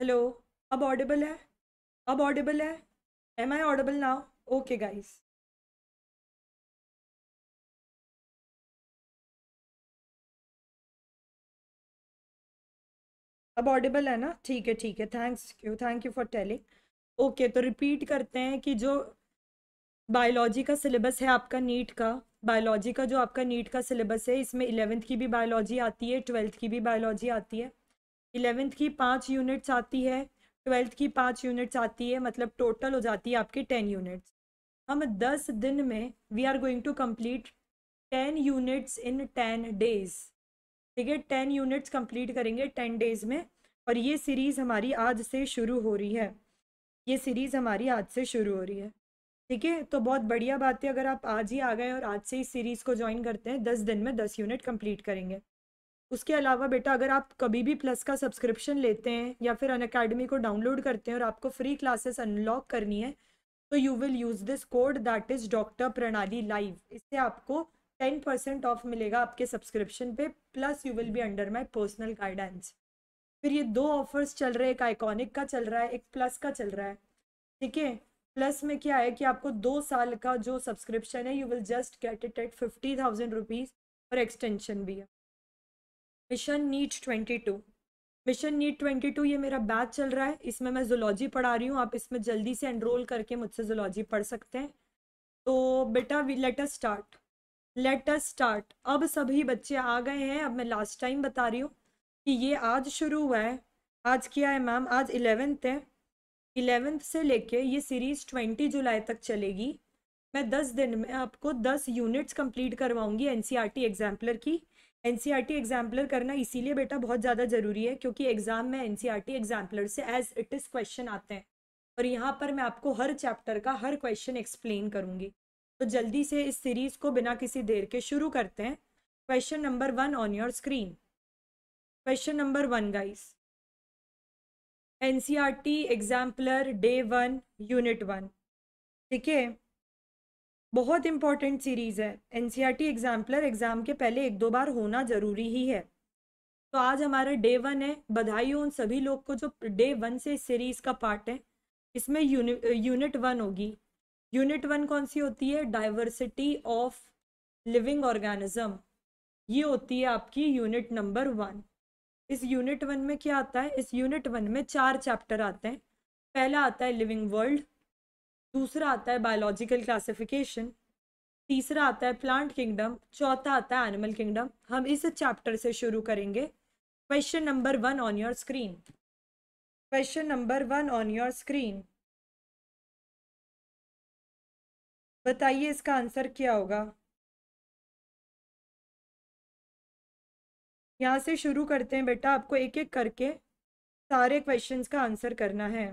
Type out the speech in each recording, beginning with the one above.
Hello अब audible है? अब ऑडिबल है? Am I audible now okay guys अब ऑडिबल है ना? ठीक है ठीक है. Thanks you thank you for telling okay तो रिपीट करते हैं कि जो बायोलॉजी का सिलेबस है आपका नीट का बायोलॉजी का जो आपका नीट का सिलेबस है, इसमें इलेवेंथ की भी बायोलॉजी आती है ट्वेल्थ की भी बायोलॉजी आती है। इलेवेंथ की पाँच यूनिट्स आती है, ट्वेल्थ की पाँच यूनिट्स आती है मतलब टोटल हो जाती है आपकी टेन यूनिट्स। हम दस दिन में we are going to complete ten units in ten days. ठीक है, टेन यूनिट्स कंप्लीट करेंगे टेन डेज़ में, और ये सीरीज़ हमारी आज से शुरू हो रही है। ये सीरीज़ हमारी आज से शुरू हो रही है। ठीक है तो बहुत बढ़िया बात है, अगर आप आज ही आ गए और आज से इस सीरीज़ को ज्वाइन करते हैं, दस दिन में दस यूनिट कंप्लीट करेंगे। उसके अलावा बेटा, अगर आप कभी भी प्लस का सब्सक्रिप्शन लेते हैं या फिर अन अकेडमी को डाउनलोड करते हैं और आपको फ्री क्लासेस अनलॉक करनी है तो you will use this code that is doctor Pranali live इससे आपको टेन परसेंट ऑफ़ मिलेगा आपके सब्सक्रिप्शन पे plus you will be under my personal guidance फिर ये दो ऑफर्स चल रहे हैं, एक आइकॉनिक का चल रहा है, एक प्लस का चल रहा है। ठीक है? प्लस में क्या है कि आपको दो साल का जो सब्सक्रिप्शन है you will just get it at fifty thousand rupees और एक्सटेंशन भी है। Mission NEET twenty two. Mission NEET twenty two ये मेरा बैच चल रहा है। इसमें मैं जोलॉजी पढ़ा रही हूँ। आप इसमें जल्दी से एनरोल करके मुझसे जोलॉजी पढ़ सकते हैं। तो बेटा we let us start let us start अब सभी बच्चे आ गए हैं। अब मैं लास्ट टाइम बता रही हूँ कि ये आज शुरू हुआ है। आज क्या है मैम? आज इलेवेंथ है। इलेवेंथ से लेके ये सीरीज़ ट्वेंटी जुलाई तक चलेगी। मैं दस दिन में आपको दस यूनिट्स कंप्लीट करवाऊँगी एनसीईआरटी एग्जाम्पलर की। एनसीईआरटी एग्जाम्पलर करना इसीलिए बेटा बहुत ज़्यादा ज़रूरी है, क्योंकि एग्ज़ाम में एनसीईआरटी एग्जाम्पलर से एज इट इज़ क्वेश्चन आते हैं। और यहाँ पर मैं आपको हर चैप्टर का हर क्वेश्चन एक्सप्लेन करूँगी। तो जल्दी से इस सीरीज़ को बिना किसी देर के शुरू करते हैं। Question number one on your screen question number one guys NCERT exemplar day one unit one ठीक है? बहुत इंपॉर्टेंट सीरीज़ है। एन एग्जाम्पलर एग्ज़ाम के पहले एक दो बार होना ज़रूरी ही है। तो आज हमारा डे वन है। बधाई हो उन सभी लोग को जो डे वन से इस सीरीज़ का पार्ट है। इसमें यूनिट वन होगी। यूनिट वन कौन सी होती है? डाइवर्सिटी ऑफ़ लिविंग ऑर्गेनिज्म ये होती है आपकी यूनिट नंबर वन इस यूनिट वन में क्या आता है? इस यूनिट वन में चार चैप्टर आते हैं। पहला आता है लिविंग वर्ल्ड दूसरा आता है बायोलॉजिकल क्लासिफिकेशन तीसरा आता है प्लांट किंगडम चौथा आता है एनिमल किंगडम हम इस चैप्टर से शुरू करेंगे। Question number one on your screen question number one on your screen बताइए इसका आंसर क्या होगा। यहाँ से शुरू करते हैं बेटा, आपको एक एक करके सारे क्वेश्चंस का आंसर करना है।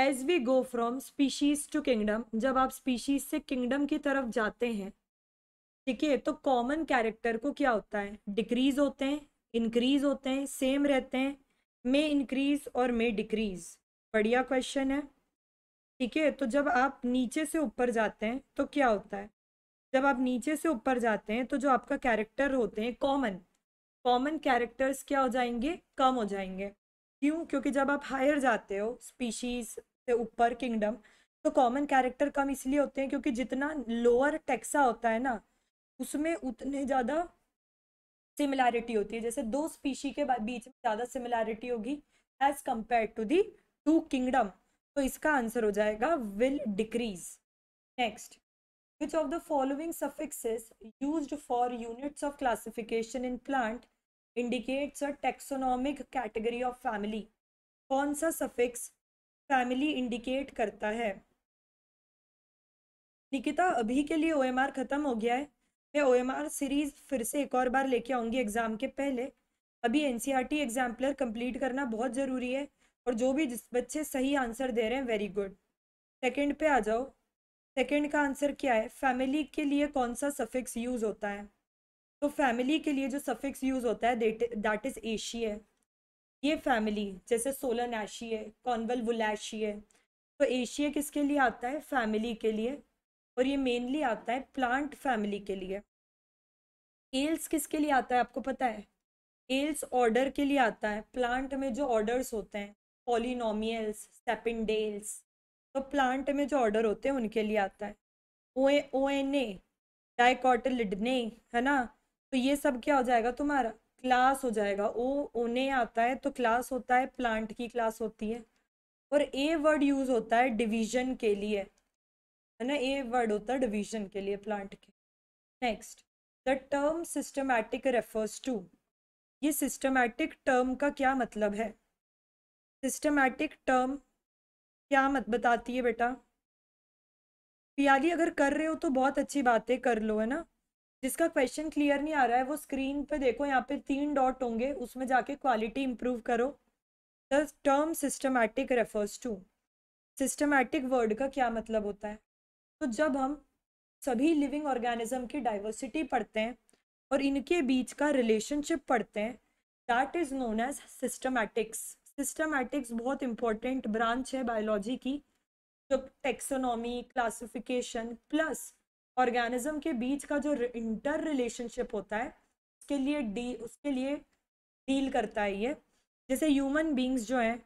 As we go from species to kingdom जब आप स्पीशीज से किंगडम की तरफ़ जाते हैं, ठीक है तो कॉमन कैरेक्टर को क्या होता है? डिक्रीज होते हैं इंक्रीज होते हैं सेम रहते हैं मे इंक्रीज और मे डिक्रीज बढ़िया क्वेश्चन है। ठीक है तो जब आप नीचे से ऊपर जाते हैं तो क्या होता है? जब आप नीचे से ऊपर जाते हैं तो जो आपका कैरेक्टर होते हैं कॉमन कॉमन कैरेक्टर्स क्या हो जाएँगे? कम हो जाएँगे। क्यों? क्योंकि जब आप हायर जाते हो स्पीशीज से ऊपर किंगडम तो कॉमन कैरेक्टर कम इसलिए होते हैं क्योंकि जितना लोअर टेक्सा होता है ना, उसमें उतने ज़्यादा सिमिलैरिटी होती है। जैसे दो स्पीशी के बीच में ज़्यादा सिमिलैरिटी होगी as compare to the to kingdom तो इसका आंसर हो जाएगा will decrease next which of the following suffixes used for units of classification in plant indicates a taxonomic category of family? कौन सा suffix फैमिली इंडिकेट करता है। निकिता, अभी के लिए ओएमआर ख़त्म हो गया है। मैं ओएमआर सीरीज़ फिर से एक और बार लेके आऊँगी एग्ज़ाम के पहले। अभी N C R T exemplar complete करना बहुत ज़रूरी है और जो भी जिस बच्चे सही आंसर दे रहे हैं वेरी गुड सेकंड पे आ जाओ। सेकंड का आंसर क्या है? फैमिली के लिए कौन सा सफिक्स यूज़ होता है? तो फैमिली के लिए जो सफिक्स यूज़ होता है दैट इज़ एशिया ये फैमिली, जैसे सोलर नैशी है कॉन्वल वुलैशी है तो एशिया किसके लिए आता है? फैमिली के लिए, और ये मेनली आता है प्लांट फैमिली के लिए। एल्स किसके लिए आता है आपको पता है? एल्स ऑर्डर के लिए आता है। प्लांट में जो ऑर्डर्स होते हैं पॉलिनोमियल्स सेपिनडेल्स तो प्लांट में जो ऑर्डर होते हैं, उनके लिए आता है। ओ ए ओ एन ए डाइकॉटलिडने है ना? तो ये सब क्या हो जाएगा तुम्हारा? क्लास हो जाएगा। ओ ओने आता है तो क्लास होता है प्लांट की क्लास होती है। और ए वर्ड यूज़ होता है डिवीज़न के लिए। है ना? ए वर्ड होता है डिवीज़न के लिए प्लांट के। Next the term systematic refers to ये सिस्टमैटिक टर्म का क्या मतलब है? सिस्टमैटिक टर्म क्या मत, बताती है बेटा? पियाली अगर कर रहे हो तो बहुत अच्छी बातें कर लो, है ना? जिसका क्वेश्चन क्लियर नहीं आ रहा है, वो स्क्रीन पे देखो, यहाँ पे तीन डॉट होंगे, उसमें जाके क्वालिटी इंप्रूव करो। The term systematic refers to systematic word का क्या मतलब होता है? तो जब हम सभी लिविंग ऑर्गेनिज्म की डाइवर्सिटी पढ़ते हैं और इनके बीच का रिलेशनशिप पढ़ते हैं that is known as systematics systematics बहुत इंपॉर्टेंट ब्रांच है बायोलॉजी की जो टेक्सोनॉमी क्लासिफिकेशन प्लस ऑर्गेनिज्म के बीच का जो इंटर रिलेशनशिप होता है, उसके लिए डी, उसके लिए डील करता है ये। जैसे ह्यूमन बींग्स जो हैं,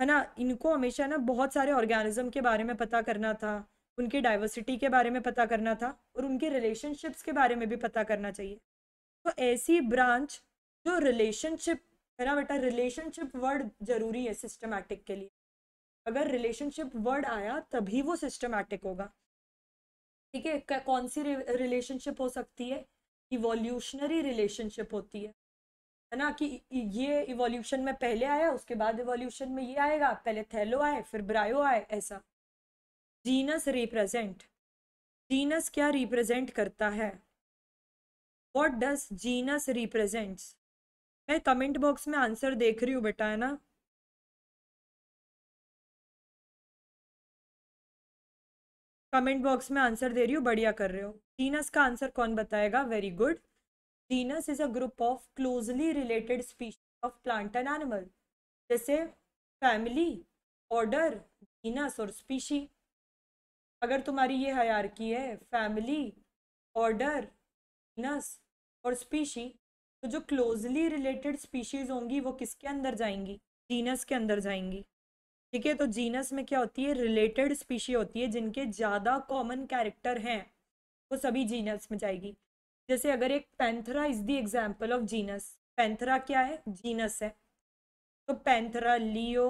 है ना, इनको हमेशा ना बहुत सारे ऑर्गेनिज्म के बारे में पता करना था, उनकी डाइवर्सिटी के बारे में पता करना था, और उनके रिलेशनशिप्स के बारे में भी पता करना चाहिए। तो ऐसी ब्रांच जो रिलेशनशिप है ना बेटा रिलेशनशिप वर्ड ज़रूरी है सिस्टमैटिक के लिए। अगर रिलेशनशिप वर्ड आया, तभी वो सिस्टमैटिक होगा। ठीक है कौन सी रिलेशनशिप हो सकती है? इवोल्यूशनरी रिलेशनशिप होती है। है ना कि ये इवोल्यूशन में पहले आया, उसके बाद इवोल्यूशन में ये आएगा, पहले थैलो आए, फिर ब्रायो आए, ऐसा। जीनस रिप्रेजेंट जीनस क्या रिप्रेजेंट करता है? वॉट डस जीनस रिप्रेजेंट्स मैं कमेंट बॉक्स में आंसर देख रही हूँ बेटा, है ना? कमेंट बॉक्स में आंसर दे रही हूँ, बढ़िया कर रहे हो। जीनस का आंसर कौन बताएगा? Very good genus is a group of closely related species of plant and animal जैसे फैमिली ऑर्डर जीनस और स्पीशी अगर तुम्हारी ये हयार की है फैमिली ऑर्डर जीनस और स्पीशी तो जो क्लोजली रिलेटेड स्पीशीज होंगी, वो किसके अंदर जाएँगी? जीनस के अंदर जाएँगी। ठीक है तो जीनस में क्या होती है? रिलेटेड स्पीशी होती है, जिनके ज़्यादा कॉमन कैरेक्टर हैं, वो सभी जीनस में जाएगी। जैसे अगर एक Panthera is the example of genus Panthera क्या है? जीनस है। तो पैंथरा लियो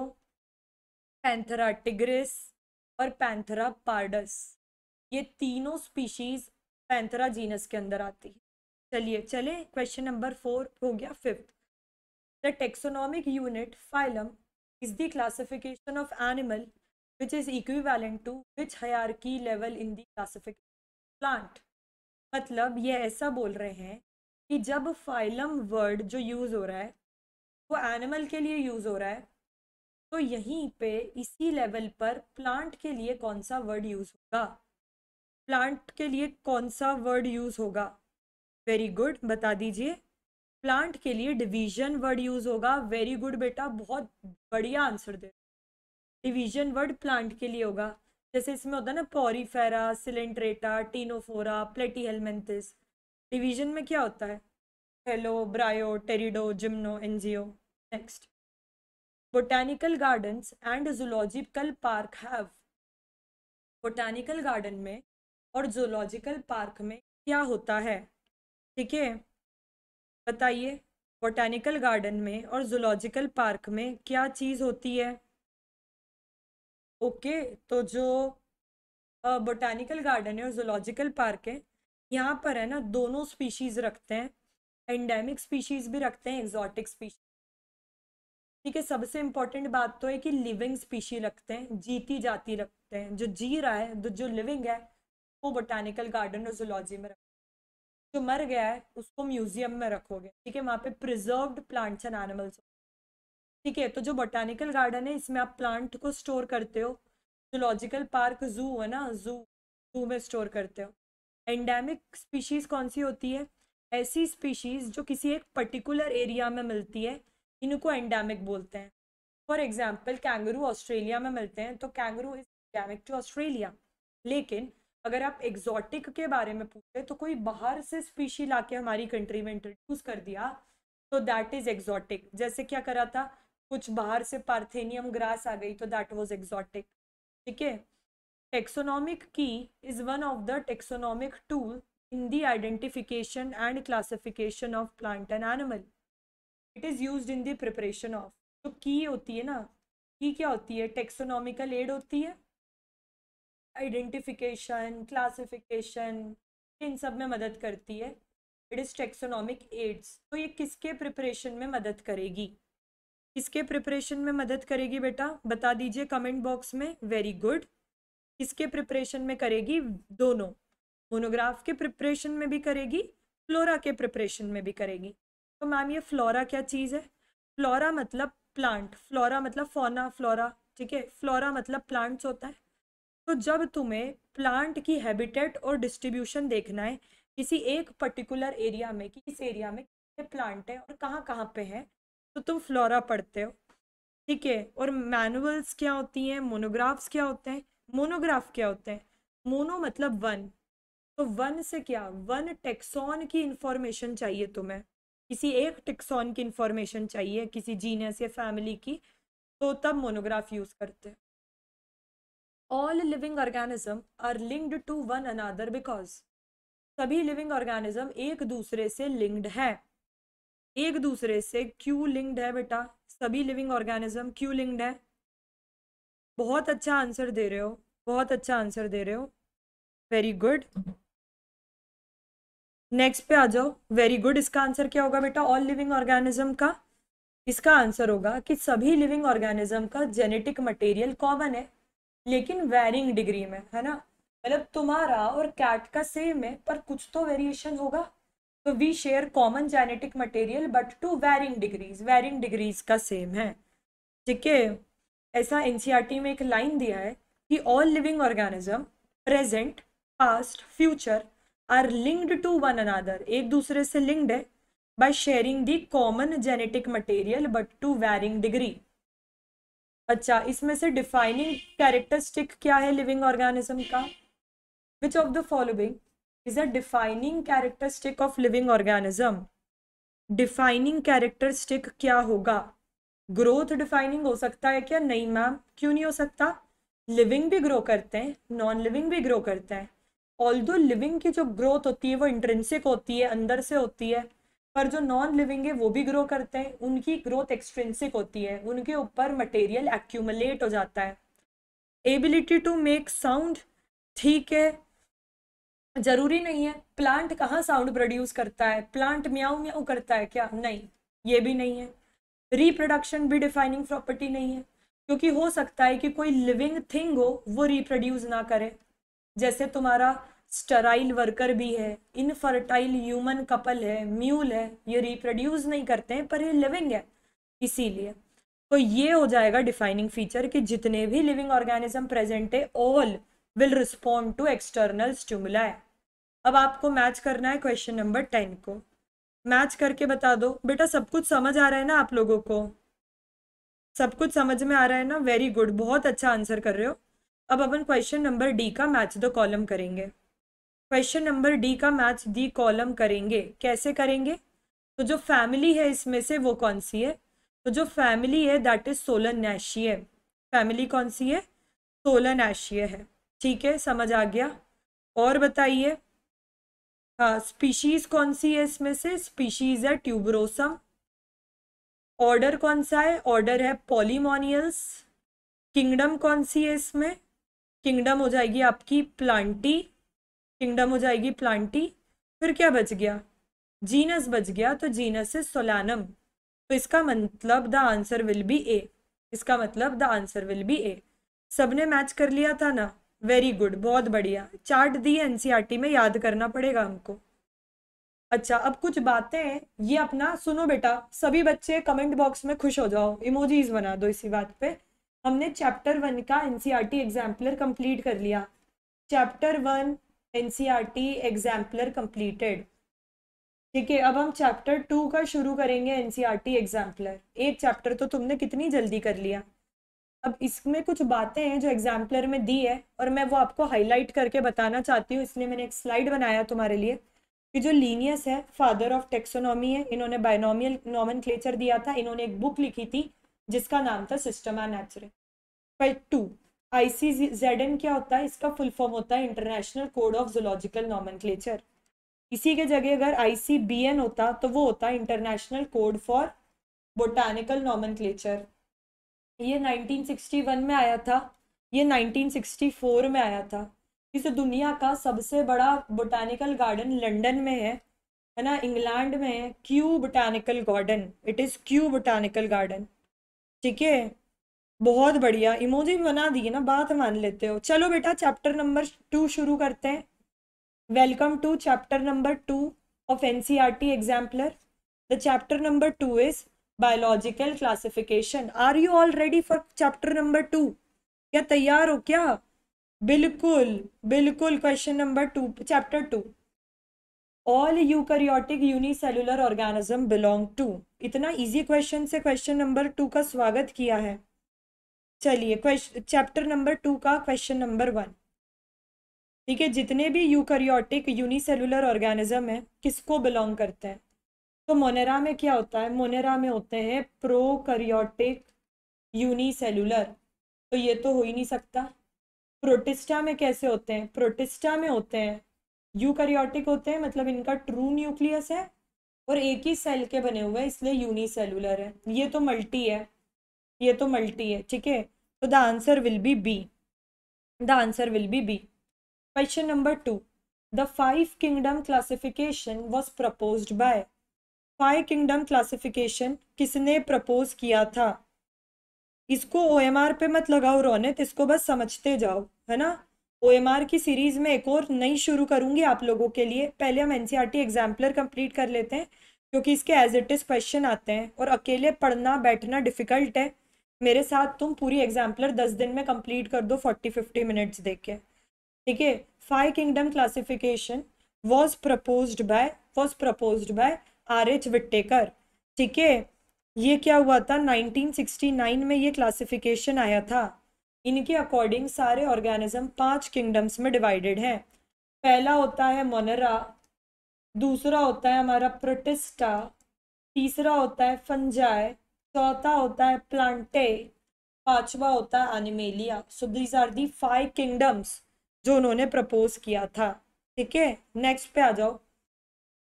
पैंथरा टिग्रिस और पैंथरा पार्डस ये तीनों स्पीशीज पैंथरा जीनस के अंदर आती है। चलिए, चले क्वेश्चन नंबर फोर हो गया fifth the taxonomic unit phylum is the classification of animal which is equivalent to which hierarchy level in the classification plant. मतलब ये ऐसा बोल रहे हैं कि जब फाइलम वर्ड जो यूज़ हो रहा है, वो एनिमल के लिए यूज़ हो रहा है तो यहीं पे इसी लेवल पर प्लांट के लिए कौन सा वर्ड यूज़ होगा? प्लांट के लिए कौन सा वर्ड यूज़ होगा? वेरी गुड बता दीजिए। प्लांट के लिए डिवीज़न वर्ड यूज़ होगा। वेरी गुड बेटा, बहुत बढ़िया आंसर दे डिवीज़न वर्ड प्लांट के लिए होगा। जैसे इसमें होता है ना, porifera coelenterata ctenophora, platyhelminthes. Division में क्या होता है? Thallo, bryo, pterido, gymno angio next. Botanical gardens and zoological park have. Botanical garden में और जूलॉजिकल पार्क में क्या होता है? ठीक है? बताइए बोटानिकल गार्डन में और जूलॉजिकल पार्क में क्या चीज़ होती है? ओके तो जो बोटानिकल गार्डन है और जूलॉजिकल पार्क है, यहाँ पर है ना, दोनों स्पीशीज़ रखते हैं एंडेमिक स्पीशीज़ भी रखते हैं एग्जॉटिक स्पीशीज ठीक है, सबसे इम्पोर्टेंट बात तो है कि लिविंग स्पीशी रखते हैं जीती जाती रखते हैं, जो जी रहा है, जो लिविंग है, वो बोटानिकल गार्डन और जूलॉजी में जो मर गया है, उसको म्यूज़ियम में रखोगे। ठीक है, वहाँ पे प्रिजर्व्ड प्लांट्स एंड एनिमल्स ठीक है तो जो बोटानिकल गार्डन है, इसमें आप प्लांट को स्टोर करते हो। जूलॉजिकल पार्क जू है ना जू जू में स्टोर करते हो। एंडेमिक स्पीशीज़ कौन सी होती है? ऐसी स्पीशीज़ जो किसी एक पर्टिकुलर एरिया में मिलती है, इनको एंडेमिक बोलते हैं। फॉर एग्ज़ाम्पल कैंगरू ऑस्ट्रेलिया में मिलते हैं तो kangaroo is endemic to Australia लेकिन अगर आप एग्जॉटिक के बारे में पूछे तो कोई बाहर से स्पीशी ला के हमारी कंट्री में इंट्रोड्यूस कर दिया तो दैट इज़ एक्सोटिक जैसे क्या करा था? कुछ बाहर से पार्थेनियम ग्रास आ गई तो दैट वाज एक्सोटिक ठीक है? Taxonomic key is one of the taxonomic tool in the identification and classification of plant and animal it is use in preparation of तो की होती है ना? की क्या होती है? टेक्सोनॉमिकल एड होती है। आइडेंटिफिकेशन क्लासिफिकेशन इन सब में मदद करती है। इट इज़ टेक्सोनॉमिक एड्स तो ये किसके प्रिपरेशन में मदद करेगी? किसके प्रिपरेशन में मदद करेगी बेटा? बता दीजिए कमेंट बॉक्स में। वेरी गुड किसके प्रिपरेशन में करेगी? दोनों। मोनोग्राफ के प्रिपरेशन में भी करेगी फ्लोरा के प्रिपरेशन में भी करेगी। तो मैम ये फ्लोरा क्या चीज़ है? फ्लोरा मतलब प्लांट फ्लोरा मतलब फोना फ्लोरा ठीक है? फ्लोरा मतलब प्लांट्स होता है। तो जब तुम्हें प्लांट की हैबिटेट और डिस्ट्रीब्यूशन देखना है, किसी एक पर्टिकुलर एरिया में कि इस एरिया में कितने प्लांट है और कहाँ कहाँ पे है तो तुम फ्लोरा पढ़ते हो, ठीक है? और मैनुअल्स क्या होती हैं? मोनोग्राफ्स क्या होते हैं? मोनोग्राफ क्या होते हैं? मोनो मतलब वन तो वन से क्या? वन टेक्सॉन की इंफॉर्मेशन चाहिए तुम्हें। किसी एक टेक्सॉन की इंफॉर्मेशन चाहिए, किसी जीनस या फैमिली की तो तब मोनोग्राफ यूज़ करते हैं। All living organism are linked to one another because सभी लिविंग ऑर्गेनिज्म एक दूसरे से लिंक्ड है। एक दूसरे से क्यों लिंक्ड है बेटा? सभी लिविंग ऑर्गेनिज्म क्यों लिंक्ड है? बहुत अच्छा आंसर दे रहे हो, बहुत अच्छा आंसर दे रहे हो। वेरी गुड नेक्स्ट पे आ जाओ। वेरी गुड इसका आंसर क्या होगा बेटा? ऑल लिविंग ऑर्गेनिज्म का। इसका आंसर होगा कि सभी लिविंग ऑर्गेनिज्म का जेनेटिक मटेरियल कॉमन है। लेकिन वेरिंग डिग्री में, है ना? मतलब तुम्हारा और कैट का सेम है, पर कुछ तो वेरिएशन होगा। तो we share common genetic material but to varying degrees varying degrees का सेम है। ठीक है? ऐसा एनसीईआरटी में एक लाइन दिया है कि all living organism present past future are linked to one another एक दूसरे से लिंक्ड है by sharing the common genetic material but to varying degree अच्छा इसमें से डिफाइनिंग कैरेक्टरिस्टिक क्या है लिविंग ऑर्गेनिज्म का? Which of the following is a defining characteristic of living organism defining characteristic क्या होगा? ग्रोथ डिफाइनिंग हो सकता है क्या? नहीं मैम क्यों नहीं हो सकता? लिविंग भी ग्रो करते हैं नॉन लिविंग भी ग्रो करते हैं। ऑल लिविंग की जो ग्रोथ होती है, वो इंट्रेंसिक होती है, अंदर से होती है पर जो नॉन लिविंग है, वो भी ग्रो करते हैं। उनकी ग्रोथ एक्सट्रेंसिक होती है। उनके ऊपर मटेरियल एक्यूमुलेट हो जाता है। एबिलिटी टू मेक साउंड ठीक है। ज़रूरी नहीं है। प्लांट कहाँ साउंड प्रोड्यूस करता है? प्लांट म्याऊ म्याऊ करता है क्या? नहीं, ये भी नहीं है। रिप्रोडक्शन भी डिफाइनिंग प्रॉपर्टी नहीं है। क्योंकि हो सकता है कि कोई लिविंग थिंग हो, वो रिप्रोड्यूस ना करे। जैसे तुम्हारा स्टराइल वर्कर भी है इनफर्टाइल ह्यूमन कपल है म्यूल है, ये रिप्रोड्यूस नहीं करते हैं, पर ये लिविंग है, इसीलिए। तो ये हो जाएगा डिफाइनिंग फीचर कि जितने भी लिविंग ऑर्गेनिज्म प्रेजेंट है all will respond to external stimuli अब आपको मैच करना है क्वेश्चन नंबर टेन को। मैच करके बता दो। बेटा, सब कुछ समझ आ रहा है ना आप लोगों को? सब कुछ समझ में आ रहा है ना? वेरी गुड बहुत अच्छा आंसर कर रहे हो। अब अपन क्वेश्चन नंबर डी का मैच द कॉलम करेंगे। क्वेश्चन नंबर डी का मैच दी कॉलम करेंगे। कैसे करेंगे? तो जो फैमिली है इसमें से वो कौन सी है? तो जो फैमिली है that is solanaceae family कौन सी है? सोलन नैशिय है। ठीक है, समझ आ गया? और बताइए। हाँ स्पीशीज कौन सी है इसमें से? स्पीशीज है ट्यूबरोसम ऑर्डर कौन सा है? ऑर्डर है पॉलीमोनियल्स किंगडम कौन सी है इसमें? किंगडम हो जाएगी आपकी प्लांटी किंगडम हो जाएगी प्लांटी फिर क्या बच गया? जीनस बच गया तो जीनस इज़ सोलानम तो इसका मतलब the answer will be A इसका मतलब the answer will be A सबने मैच कर लिया था ना? वेरी गुड बहुत बढ़िया. चार्ट दी एनसीईआरटी में, याद करना पड़ेगा हमको. अच्छा अब कुछ बातें ये अपना, सुनो बेटा, सभी बच्चे कमेंट बॉक्स में खुश हो जाओ। इमोजीज बना दो इसी बात पे। हमने चैप्टर वन का एनसीईआरटी एग्जाम्पलर कंप्लीट कर लिया। Chapter one NCERT exemplar completed ठीक है, अब हम चैप्टर टू का शुरू करेंगे एनसीईआरटी एग्जाम्पलर एक चैप्टर तो तुमने कितनी जल्दी कर लिया। अब इसमें कुछ बातें हैं जो एग्जाम्पलर में दी है और मैं वो आपको हाईलाइट करके बताना चाहती हूँ। इसलिए मैंने एक स्लाइड बनाया तुम्हारे लिए कि जो लीनियस है फादर ऑफ़ टेक्सोनॉमी है, इन्होंने बायनोमियल नॉमन दिया था। इन्होंने एक बुक लिखी थी जिसका नाम था Systema Naturae to I C Z N क्या होता है? इसका फुल फॉर्म होता है international code of zoological nomen इसी के जगह अगर आई सी बी एन होता तो वो होता है international code for botanical nomen ये 1961 में आया था, ये 1964 में आया था. इस दुनिया का सबसे बड़ा बोटानिकल गार्डन लंदन में है है ना? इंग्लैंड में है Kew botanical garden it is Kew botanical garden ठीक है? बहुत बढ़िया। इमोजी बना दिए ना, बात मान लेते हो। चलो बेटा चैप्टर नंबर टू शुरू करते हैं। Welcome to chapter number two of N C R T exemplar the chapter number two is biological classification are you all ready for chapter number two क्या तैयार हो क्या? बिल्कुल बिल्कुल question number two chapter two all eukaryotic unicellular organism belong to इतना easy question से question number two का स्वागत किया है। चलिए क्वेश्चन चैप्टर नंबर टू का क्वेश्चन नंबर वन ठीक है, जितने भी यूकरियोटिक यूनिसेलुलर ऑर्गेनिज्म है, किसको बिलोंग करते हैं? तो मोनेरा में क्या होता है? मोनेरा में होते हैं प्रोकरियोटिक यूनिसेलुलर तो ये तो हो ही नहीं सकता। प्रोटिस्टा में कैसे होते हैं? प्रोटिस्टा में होते हैं यूकरियोटिक होते हैं मतलब इनका ट्रू न्यूक्लियस है, और एक ही सेल के बने हुए हैं, इसलिए यूनिसेलुलर है। ये तो मल्टी है। ये तो मल्टी है, ठीक है? तो the answer will be B. The answer will be B. Question number two. The five kingdom classification was propose by. Five kingdom classification किसने प्रपोज किया था? इसको ओ एम आर पे मत लगाओ रोनित, इसको बस समझते जाओ, है ना? ओ एम आर की सीरीज़ में एक और नई शुरू करूँगी आप लोगों के लिए। पहले हम एन एग्जाम्पलर कंप्लीट कर लेते हैं, क्योंकि इसके एज इट इज़ क्वेश्चन आते हैं और अकेले पढ़ना, बैठना डिफ़िकल्ट है। मेरे साथ तुम पूरी एग्जाम्पलर दस दिन में कंप्लीट कर दो फोर्टी फिफ्टी मिनट्स देख के। ठीक है? Five kingdom classification was propose by was propose by R H Whittaker ठीक है? ये क्या हुआ था? 1969 में ये क्लासिफिकेशन आया था। इनके अकॉर्डिंग सारे ऑर्गेनिज्म पाँच किंगडम्स में डिवाइडेड हैं। पहला होता है मोनरा दूसरा होता है हमारा प्रोटिस्टा तीसरा होता है फंजाय चौथा होता है प्लांटे, पांचवा होता है animalia. So these are the five kingdoms जो उन्होंने प्रपोज किया था। ठीक है? नेक्स्ट पे आ जाओ।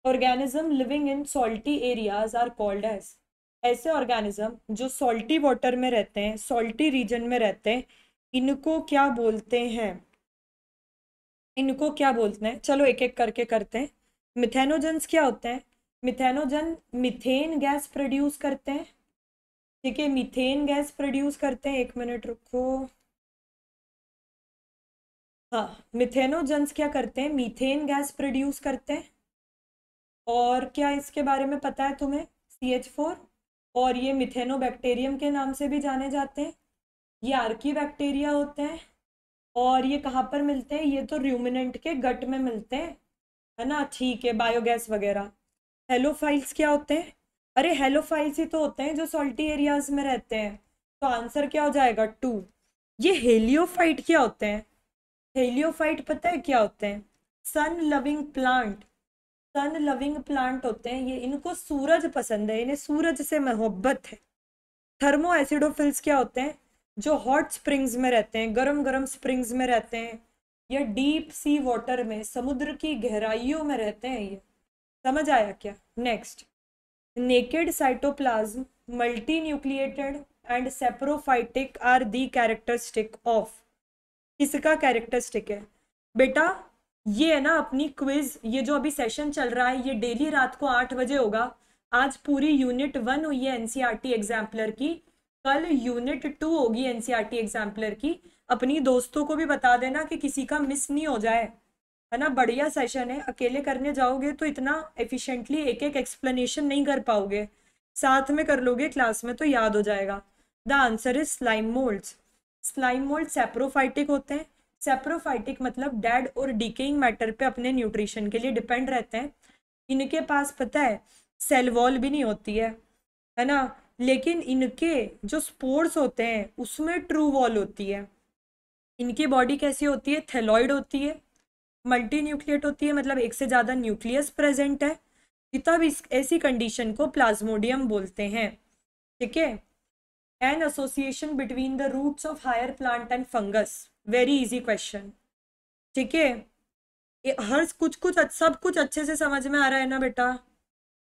Organism living in salty areas are called as ऐसे ऑर्गेनिज्म जो सॉल्टी वाटर में रहते हैं सॉल्टी रीजन में रहते हैं, इनको क्या बोलते हैं? इनको क्या बोलते हैं? चलो एक एक करके करते हैं। मिथेनोजन्स क्या होते हैं? मिथेनोजन मिथेन गैस प्रोड्यूस करते हैं। ठीक है मिथेन गैस प्रोड्यूस करते हैं, एक मिनट रुको। हाँ मिथेनोजन्स क्या करते हैं? मीथेन गैस प्रोड्यूस करते हैं। और क्या इसके बारे में पता है तुम्हें? सी एच फोर और ये मिथेनोबैक्टीरियम के नाम से भी जाने जाते हैं। ये आर्की बैक्टीरिया होते हैं। और ये कहाँ पर मिलते हैं? ये तो र्यूमिनेंट के गट में मिलते हैं। है ना? ठीक है बायोगैस वगैरह। हेलोफाइल्स क्या होते हैं? अरे हेलोफाइल्स ही तो होते हैं जो सॉल्टी एरियाज़ में रहते हैं। तो आंसर क्या हो जाएगा? टू ये हेलियोफाइट क्या होते हैं? हेलियोफाइट पता है क्या होते हैं? Sun loving plant sun loving plant होते हैं। ये इनको सूरज पसंद है। इन्हें सूरज से मोहब्बत है। थर्मो एसिडोफिल्स क्या होते हैं? जो हॉट स्प्रिंग्स में रहते हैं गरम गरम स्प्रिंग्स में रहते हैं, या डीप सी वाटर में, समुद्र की गहराइयों में रहते हैं ये। समझ आया क्या? Next naked cytoplasm multinucleated and saprophytic are the characteristic of किसका कैरेक्टरिस्टिक है? बेटा, ये है ना अपनी क्विज ये जो अभी सेशन चल रहा है, ये डेली रात को आठ बजे होगा। आज पूरी यूनिट वन हुई है एनसीईआरटी एग्जाम्पलर की। कल यूनिट टू होगी एनसीईआरटी एग्जाम्पलर की। अपनी दोस्तों को भी बता देना कि किसी का मिस नहीं हो जाए। है ना, बढ़िया सेशन है। अकेले करने जाओगे तो इतना एफिशिएंटली एक एक एक्सप्लेनेशन नहीं कर पाओगे। साथ में कर लोगे क्लास में तो याद हो जाएगा। The answer is slime moulds slime mould saprophytic होते हैं। सेप्रोफाइटिक मतलब डेड और डिकेइंग मैटर पे अपने न्यूट्रिशन के लिए डिपेंड रहते हैं। इनके पास पता है सेल वॉल भी नहीं होती है है ना? लेकिन इनके जो स्पोर्ट्स होते हैं, उसमें ट्रू वॉल होती है। इनकी बॉडी कैसी होती है? थेलॉइड होती है। मल्टी न्यूक्लियट होती है मतलब एक से ज़्यादा न्यूक्लियस प्रेजेंट है तब इस, ऐसी कंडीशन को प्लाज्मोडियम बोलते हैं, ठीक है? An association between the roots of higher plant and fungus very easy question ठीक है? हर कुछ कुछ, सब कुछ अच्छे से समझ में आ रहा है ना बेटा?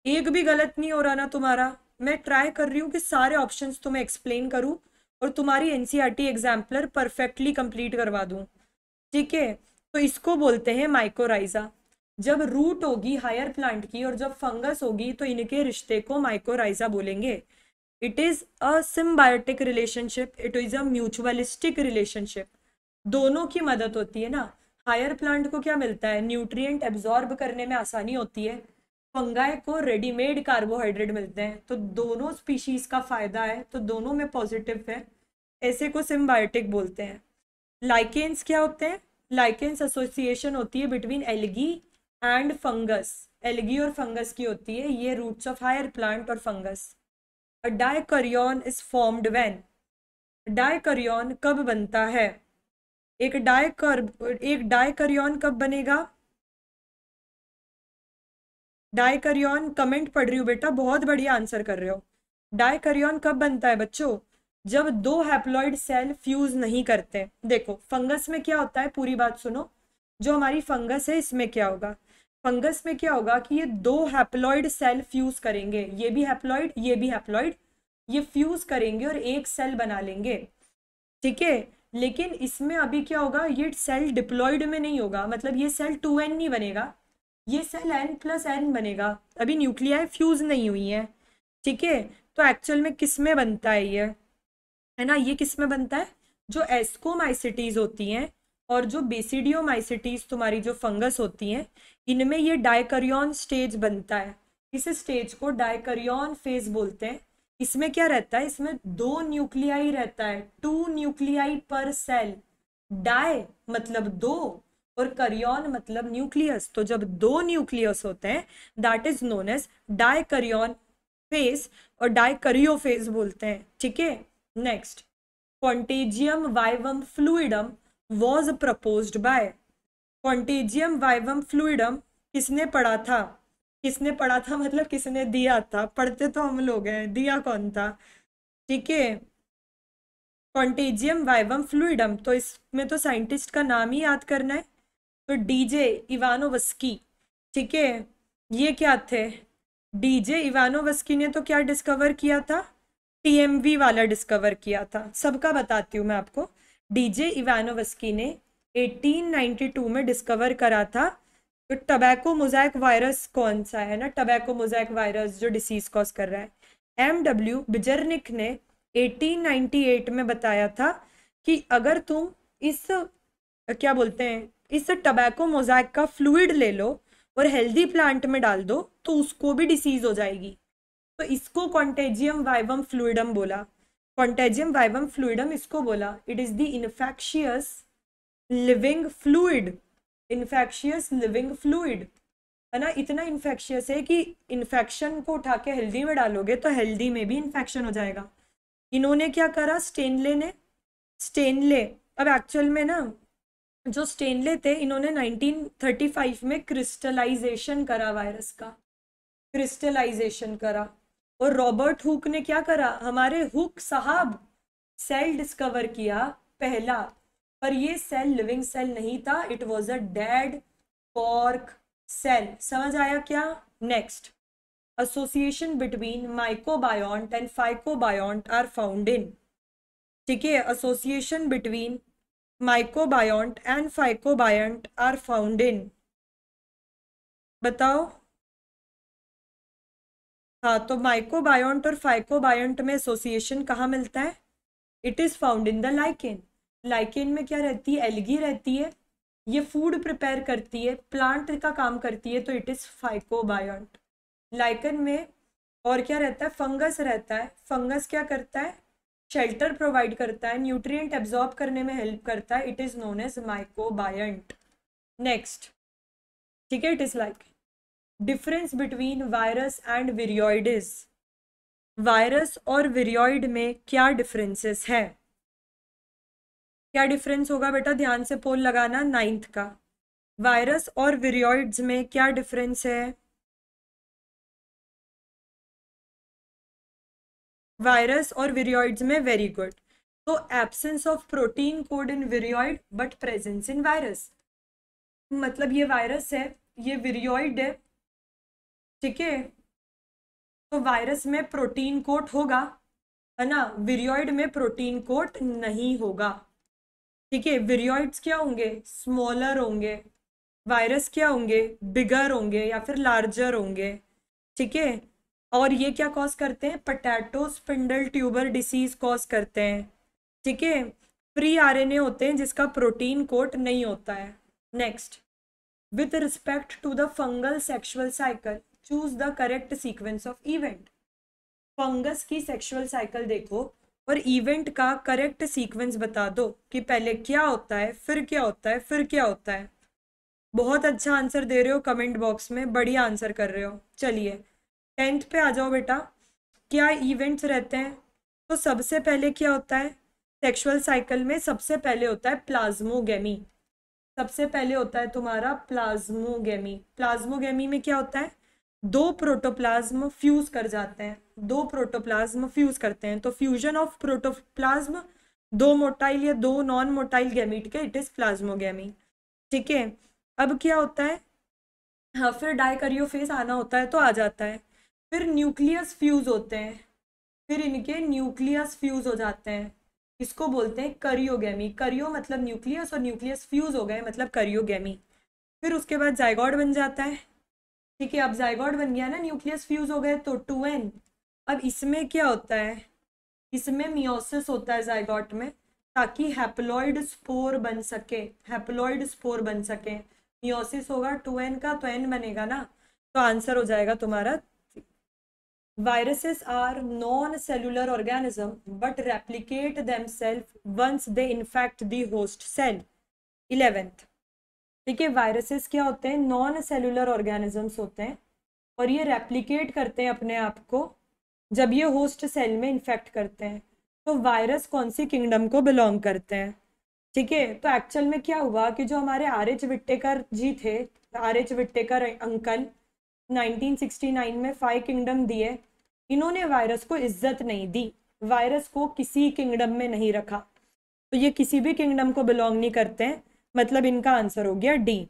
एक भी गलत नहीं हो रहा ना तुम्हारा? मैं ट्राई कर रही हूँ कि सारे ऑप्शंस तुम्हें एक्सप्लेन करूँ और तुम्हारी एनसीईआरटी एग्जाम्पलर परफेक्टली कंप्लीट करवा दूँ, ठीक है? तो इसको बोलते हैं माइकोराइजा जब रूट होगी हायर प्लांट की और जब फंगस होगी तो इनके रिश्ते को माइकोराइजा बोलेंगे। It is a symbiotic relationship it is a mutualistic relationship दोनों की मदद होती है ना। हायर प्लांट को क्या मिलता है? न्यूट्रिएंट एब्जॉर्ब करने में आसानी होती है। फंगाई को रेडीमेड कार्बोहाइड्रेट मिलते हैं। तो दोनों स्पीशीज का फ़ायदा है तो दोनों में पॉजिटिव है। ऐसे को सिम्बायोटिक बोलते हैं। लाइकेंस क्या होते हैं? लाइकेंस एसोसिएशन होती है between algae and fungus algae और फंगस की होती है, ये रूट्स ऑफ़ हायर प्लांट और fungus a dikaryon is formed when dikaryon कब बनता है? एक डायकर एक डायकरियन कब बनेगा? डायकरियन कमेंट पढ़ रही हूँ बेटा, बहुत बढ़िया आंसर कर रहे हो। डायकरियन कब बनता है बच्चों? जब दो हैप्लॉइड सेल फ्यूज नहीं करते, देखो फंगस में क्या होता है, पूरी बात सुनो, जो हमारी फंगस है, इसमें क्या होगा? फंगस में क्या होगा कि ये दो हैप्लॉइड सेल फ्यूज करेंगे, ये भी हैप्लॉइड ये भी हैप्लॉइड ये फ्यूज करेंगे और एक सेल बना लेंगे, ठीक है? लेकिन इसमें अभी क्या होगा, ये सेल डिप्लॉइड में नहीं होगा मतलब ये सेल टू एन नहीं बनेगा, ये सेल एन प्लस एन बनेगा, अभी न्यूक्लियाई फ्यूज नहीं हुई है, ठीक है? तो एक्चुअल में किसमें बनता है ये? है ना, ये किसमें बनता है? जो एस्कोमाइसिटीज होती हैं और जो बेसिडियोमाइसिटीज तुम्हारी जो फंगस होती हैं, इनमें ये डायकरियन स्टेज बनता है। इस स्टेज को डायकरियन फ़ेज़ बोलते हैं। इसमें क्या रहता है? इसमें दो न्यूक्लियाई रहता है, two nuclei per cell. Di मतलब दो और करियन मतलब न्यूक्लियस। तो जब दो न्यूक्लियस होते हैं that is known as dikaryon phase और डायकरियो फ़ेज़ बोलते हैं, ठीक है? Next contagium vivum fluidum was proposed by contagium vivum fluidum किसने पढ़ा था? किसने पढ़ा था? मतलब किसने दिया था? पढ़ते तो हम लोग हैं। दिया कौन था? ठीक है। कॉन्टेजियम वाइवम फ्लूडम तो इसमें तो साइंटिस्ट का नाम ही याद करना है। तो डीजे इवानोवस्की ठीक है। ये क्या थे? डीजे इवानोवस्की ने तो क्या डिस्कवर किया था? टीएमवी वाला डिस्कवर किया था। सबका बताती हूँ मैं आपको। डीजे इवानोवस्की ने 1892 में डिस्कवर करा था तो टबैको मोजैक वायरस कौन सा है ना? टबैको मोजैक वायरस जो डिसीज कॉज कर रहा है। एम डब्ल्यू बिजरनिक ने 1898 में बताया था कि अगर तुम इस, क्या बोलते हैं, इस टबैको मोजैक का फ्लूड ले लो और हेल्दी प्लांट में डाल दो तो उसको भी डिसीज हो जाएगी। तो इसको कॉन्टेजियम वाइवम फ्लूडम बोला। कॉन्टेजियम वाइवम फ्लूडम इसको बोला। It is the infectious living fluid infectious living fluid है ना? इतना इन्फेक्शियस है कि इन्फेक्शन को उठा के हेल्दी में डालोगे तो हेल्दी में भी इन्फेक्शन हो जाएगा। इन्होंने क्या करा? स्टेनले ने। स्टेनले अब एक्चुअल में ना, जो स्टेनले थे, इन्होंने 1935 में क्रिस्टलाइजेशन करा वायरस का। क्रिस्टलाइजेशन करा। और रॉबर्ट हुक ने क्या करा? हमारे हुक साहब सेल डिस्कवर किया पहला, पर ये सेल लिविंग सेल नहीं था। It was a dead cork cell समझ आया क्या? Next association between mycobiont and phycobiont are found in ठीक है? Association between mycobiont and phycobiont are found in बताओ। हाँ तो माइकोबायोंट और फाइकोबायोंट में एसोसिएशन कहाँ मिलता है? It is found in the lichen lichen में क्या रहती है? एलगी रहती है। ये फ़ूड प्रिपेयर करती है प्लांट का काम करती है तो इट इज़ फाइकोबायोंट लाइकन में और क्या रहता है? फंगस रहता है। फंगस क्या करता है? शेल्टर प्रोवाइड करता है। न्यूट्रिएंट एब्जॉर्ब करने में हेल्प करता है। It is known as mycobiont next ठीक है? It is like difference between virus and viroids virus और विरियोइड में क्या डिफरेंसेस है? क्या डिफरेंस होगा बेटा? ध्यान से पोल लगाना नाइन्थ का। वायरस और विरियोइड्स में क्या डिफरेंस है? वायरस और विरियोइड्स में वेरी गुड तो absence of protein coat in viroid but presence in virus मतलब ये वायरस है, ये विरियोइड है ठीक है? तो वायरस में प्रोटीन कोट होगा, है ना? विरियोइड में प्रोटीन कोट नहीं होगा। ठीक है? विरियोइड्स क्या होंगे? स्मॉलर होंगे। वायरस क्या होंगे? बिगर होंगे या फिर लार्जर होंगे। ठीक है? और ये क्या कॉज करते हैं? Potato spindle tuber disease cause करते हैं। ठीक है? फ्री आरएनए होते हैं जिसका प्रोटीन कोट नहीं होता है। Next with respect to the fungal sexual cycle choose the correct sequence of event fungus की सेक्सुअल साइकिल देखो और इवेंट का करेक्ट सीक्वेंस बता दो कि पहले क्या होता है, फिर क्या होता है, फिर क्या होता है। बहुत अच्छा आंसर दे रहे हो कमेंट बॉक्स में बढ़िया आंसर कर रहे हो। चलिए टेंथ पे आ जाओ बेटा। क्या इवेंट्स रहते हैं? तो सबसे पहले क्या होता है? सेक्सुअल साइकिल में सबसे पहले होता है प्लाज्मोगेमी सबसे पहले होता है तुम्हारा प्लाज्मोगेमी प्लाज्मोगेमी में क्या होता है? दो प्रोटोप्लाज्म फ्यूज कर जाते हैं। दो प्रोटोप्लाज्म फ्यूज करते हैं। तो फ्यूजन ऑफ़ प्रोटोप्लाज्म दो मोटाइल या दो नॉन मोटाइल गैमीट के इट इज़ प्लाज्मोगेमी ठीक है? अब क्या होता है? हाँ फिर डाइकरियो फेस आना होता है तो आ जाता है। फिर न्यूक्लियस फ्यूज होते हैं। फिर इनके न्यूक्लियस फ्यूज हो जाते हैं। इसको बोलते हैं करियोगेमी। करियो मतलब न्यूक्लियस और न्यूक्लियस फ्यूज हो गए मतलब करियोगेमी। फिर उसके बाद जाइगॉड बन जाता है। ठीक है अब जाइगॉड बन गया ना, न्यूक्लियस फ्यूज हो गए तो टू एन अब इसमें क्या होता है? इसमें मियोसिस होता है जाइगॉट में, ताकि हैप्लॉइड स्पोर बन सके हैप्लॉइड स्पोर बन सके। मियोसिस होगा टू एन का तो एन बनेगा ना? तो आंसर हो जाएगा तुम्हारा viruses are non cellular organism, but replicate themselves once they infect the host cell. Eleventh. देखिए वायरसेस क्या होते हैं? नॉन सेलुलर ऑर्गेनिजम्स होते हैं और ये रेप्लिकेट करते हैं अपने आप को जब ये होस्ट सेल में इन्फेक्ट करते हैं। तो वायरस कौन सी किंगडम को बिलोंग करते हैं? ठीक है तो एक्चुअल में क्या हुआ कि जो हमारे आर एच विट्टेकर जी थे आर एच विट्टेकर अंकल 1969 में फाइव किंगडम दिए। इन्होंने वायरस को इज़्ज़त नहीं दी। वायरस को किसी किंगडम में नहीं रखा। तो ये किसी भी किंगडम को बिलोंग नहीं करते हैं। मतलब इनका आंसर हो गया डी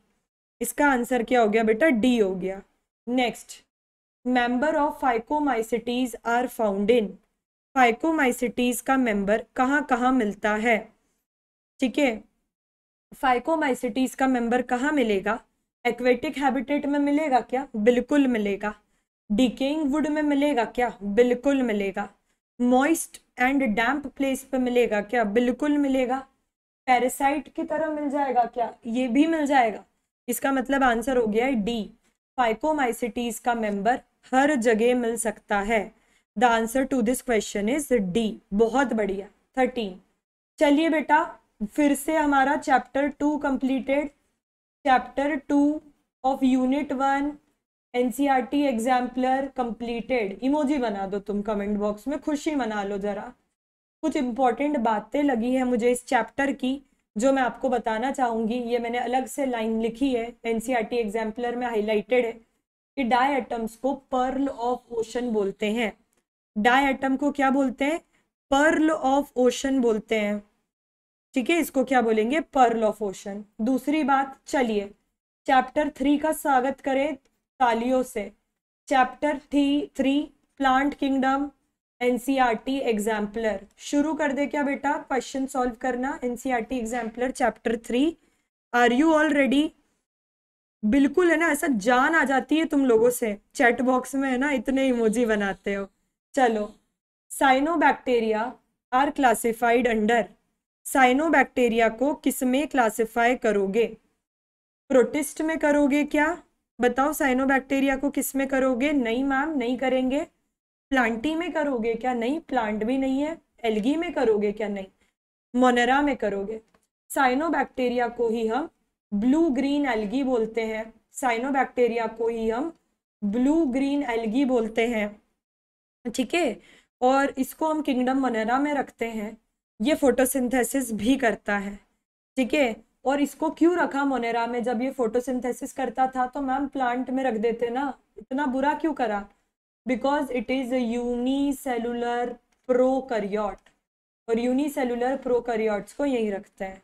इसका आंसर क्या हो गया बेटा? डी हो गया। Next member of phycomycetes are found in phycomycetes का मेंबर कहाँ कहाँ मिलता है? ठीक है? फाइकोमाइसिटीज का मेंबर कहाँ मिलेगा? एक्वेटिक हैबिटेट में मिलेगा क्या? बिल्कुल मिलेगा। डिकेइंग वुड में मिलेगा क्या? बिल्कुल मिलेगा। मॉइस्ट एंड डैम्प प्लेस पे मिलेगा क्या? बिल्कुल मिलेगा। पैरासाइट की तरह मिल जाएगा क्या? ये भी मिल जाएगा। इसका मतलब आंसर हो गया है डी फाइकोमाइसिटीज का मेंबर हर जगह मिल सकता है। The answer to this question is D बहुत बढ़िया। थर्टीन चलिए बेटा, फिर से हमारा chapter two completed chapter two of unit one NCERT exemplar completed emoji बना दो तुम कमेंट बॉक्स में, खुशी मना लो जरा। कुछ इंपॉर्टेंट बातें लगी हैं मुझे इस चैप्टर की, जो मैं आपको बताना चाहूँगी। ये मैंने अलग से लाइन लिखी है। एनसीईआरटी एग्जाम्पलर में हाईलाइटेड है कि डाई एटम्स को पर्ल ऑफ़ ओशन बोलते हैं। डाई एटम को क्या बोलते हैं? पर्ल ऑफ़ ओशन बोलते हैं। ठीक है, इसको क्या बोलेंगे? पर्ल ऑफ़ ओशन दूसरी बात, चलिए चैप्टर थ्री का स्वागत करें तालियों से। Chapter three three plant kingdom NCERT exemplar e शुरू कर दे क्या बेटा? क्वेश्चन सॉल्व करना। NCERT exemplar chapter three are you all ready बिल्कुल है ना, ऐसा जान आ जाती है तुम लोगों से। चैट बॉक्स में है ना, इतने इमोजी बनाते हो। चलो। Cyanobacteria are classified under cyanobacteria को किसमें क्लासिफाई करोगे? प्रोटिस्ट में करोगे क्या? बताओ साइनो बैक्टीरिया को किसमें करोगे? नहीं मैम नहीं करेंगे। प्लांटी में करोगे क्या? नहीं, प्लांट भी नहीं है, एल्गी में करोगे क्या? नहीं, मोनेरा में करोगे। साइनो बैक्टीरिया को ही हम ब्लू ग्रीन एल्गी बोलते हैं। साइनो बैक्टीरिया को ही हम ब्लू ग्रीन एल्गी बोलते हैं। ठीक है? और इसको हम किंगडम मोनेरा में रखते हैं। ये फोटोसिंथेसिस भी करता है। ठीक है? और इसको क्यों रखा मोनेरा में? जब ये फोटोसिंथेसिस करता था तो मैम प्लांट में रख देते ना। इतना बुरा क्यों करा? Because it is unicellular prokaryote और यूनिसेलुलर प्रोकरियोट्स को यही रखते हैं।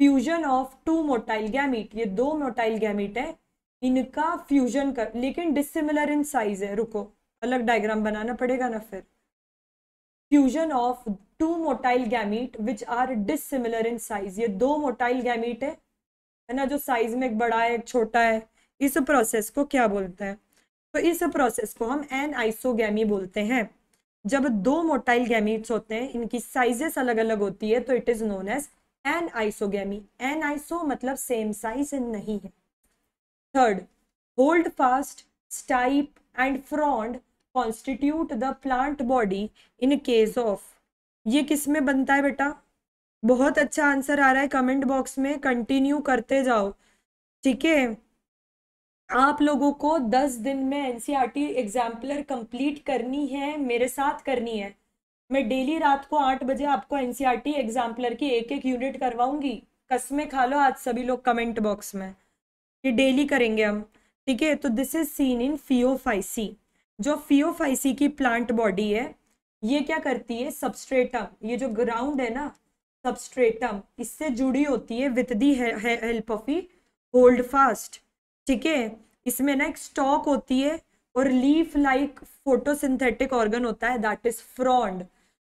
Fusion of two motile gamete ये दो मोटाइल गैमीट है, इनका फ्यूजन कर, लेकिन डिसिमिलर इन साइज़ है, रुको, अलग डायग्राम बनाना पड़ेगा ना फिर। Fusion of two motile gamete which are dissimilar in size ये दो मोटाइल गैमीट है है ना, जो साइज़ में एक बड़ा है, एक छोटा है, इस प्रोसेस को क्या बोलते हैं? तो इस प्रोसेस को हम एन आइसोगैमी बोलते हैं। जब दो मोटाइल गैमीट्स होते हैं, इनकी साइजेस अलग अलग होती है तो it is known as anisogamy aniso मतलब सेम साइज़ नहीं है। Third holdfast stipe and frond constitute the plant body in case of ये किसमें बनता है बेटा? बहुत अच्छा आंसर आ रहा है कमेंट बॉक्स में। कंटिन्यू करते जाओ। ठीक है? आप लोगों को दस दिन में एनसीईआरटी एग्जाम्पलर कंप्लीट करनी है, मेरे साथ करनी है। मैं डेली रात को आठ बजे आपको एनसीईआरटी एग्जाम्पलर की एक एक यूनिट करवाऊँगी। कसमें खा लो आज सभी लोग कमेंट बॉक्स में। ये डेली करेंगे हम। ठीक है तो this is seen in phaeophyceae जो फियोफाइसी की प्लांट बॉडी है, ये क्या करती है? सबस्ट्रेटम ये जो ग्राउंड है ना सबस्ट्रेटम इससे जुड़ी होती है with the help of a holdfast ठीक है? इसमें ना एक स्टॉक होती है और लीफ लाइक फोटोसिंथेटिक ऑर्गन होता है दैट इज़ फ्रॉन्ड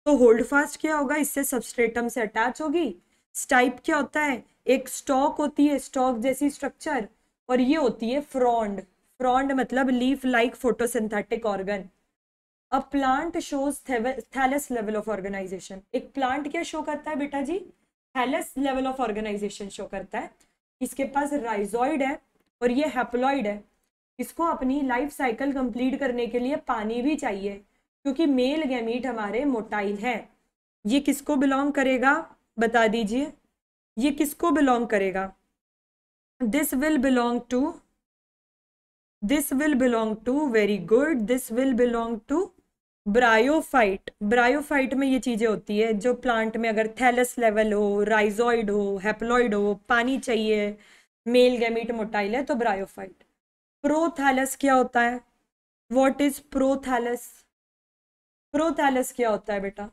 तो होल्ड फास्ट क्या होगा? इससे सबस्ट्रेटम से अटैच होगी। स्टाइप क्या होता है? एक स्टॉक होती है स्टॉक जैसी स्ट्रक्चर और ये होती है फ्रॉन्ड फ्रॉन्ड मतलब leaf like photosynthetic organ a plant shows thallus level of organisation एक प्लांट क्या शो करता है बेटा जी? Thallus level of organisation show करता है। इसके पास राइजॉइड है। और ये हैप्लॉइड है। इसको अपनी लाइफ साइकिल कंप्लीट करने के लिए पानी भी चाहिए, क्योंकि मेल गैमीट हमारे मोटाइल है। ये किसको बिलोंग करेगा? बता दीजिए। ये किसको बिलोंग करेगा? This will belong to this will belong to very good this will belong to bryophyte bryophyte में ये चीज़ें होती है, जो प्लांट में अगर थैलस लेवल हो राइजॉइड हो हैप्लॉइड हो, पानी चाहिए। मेल गैमीट मोटाइल है तो ब्रायोफाइट। प्रोथैलस क्या होता है? What is prothallus? प्रोथैलस क्या होता है बेटा?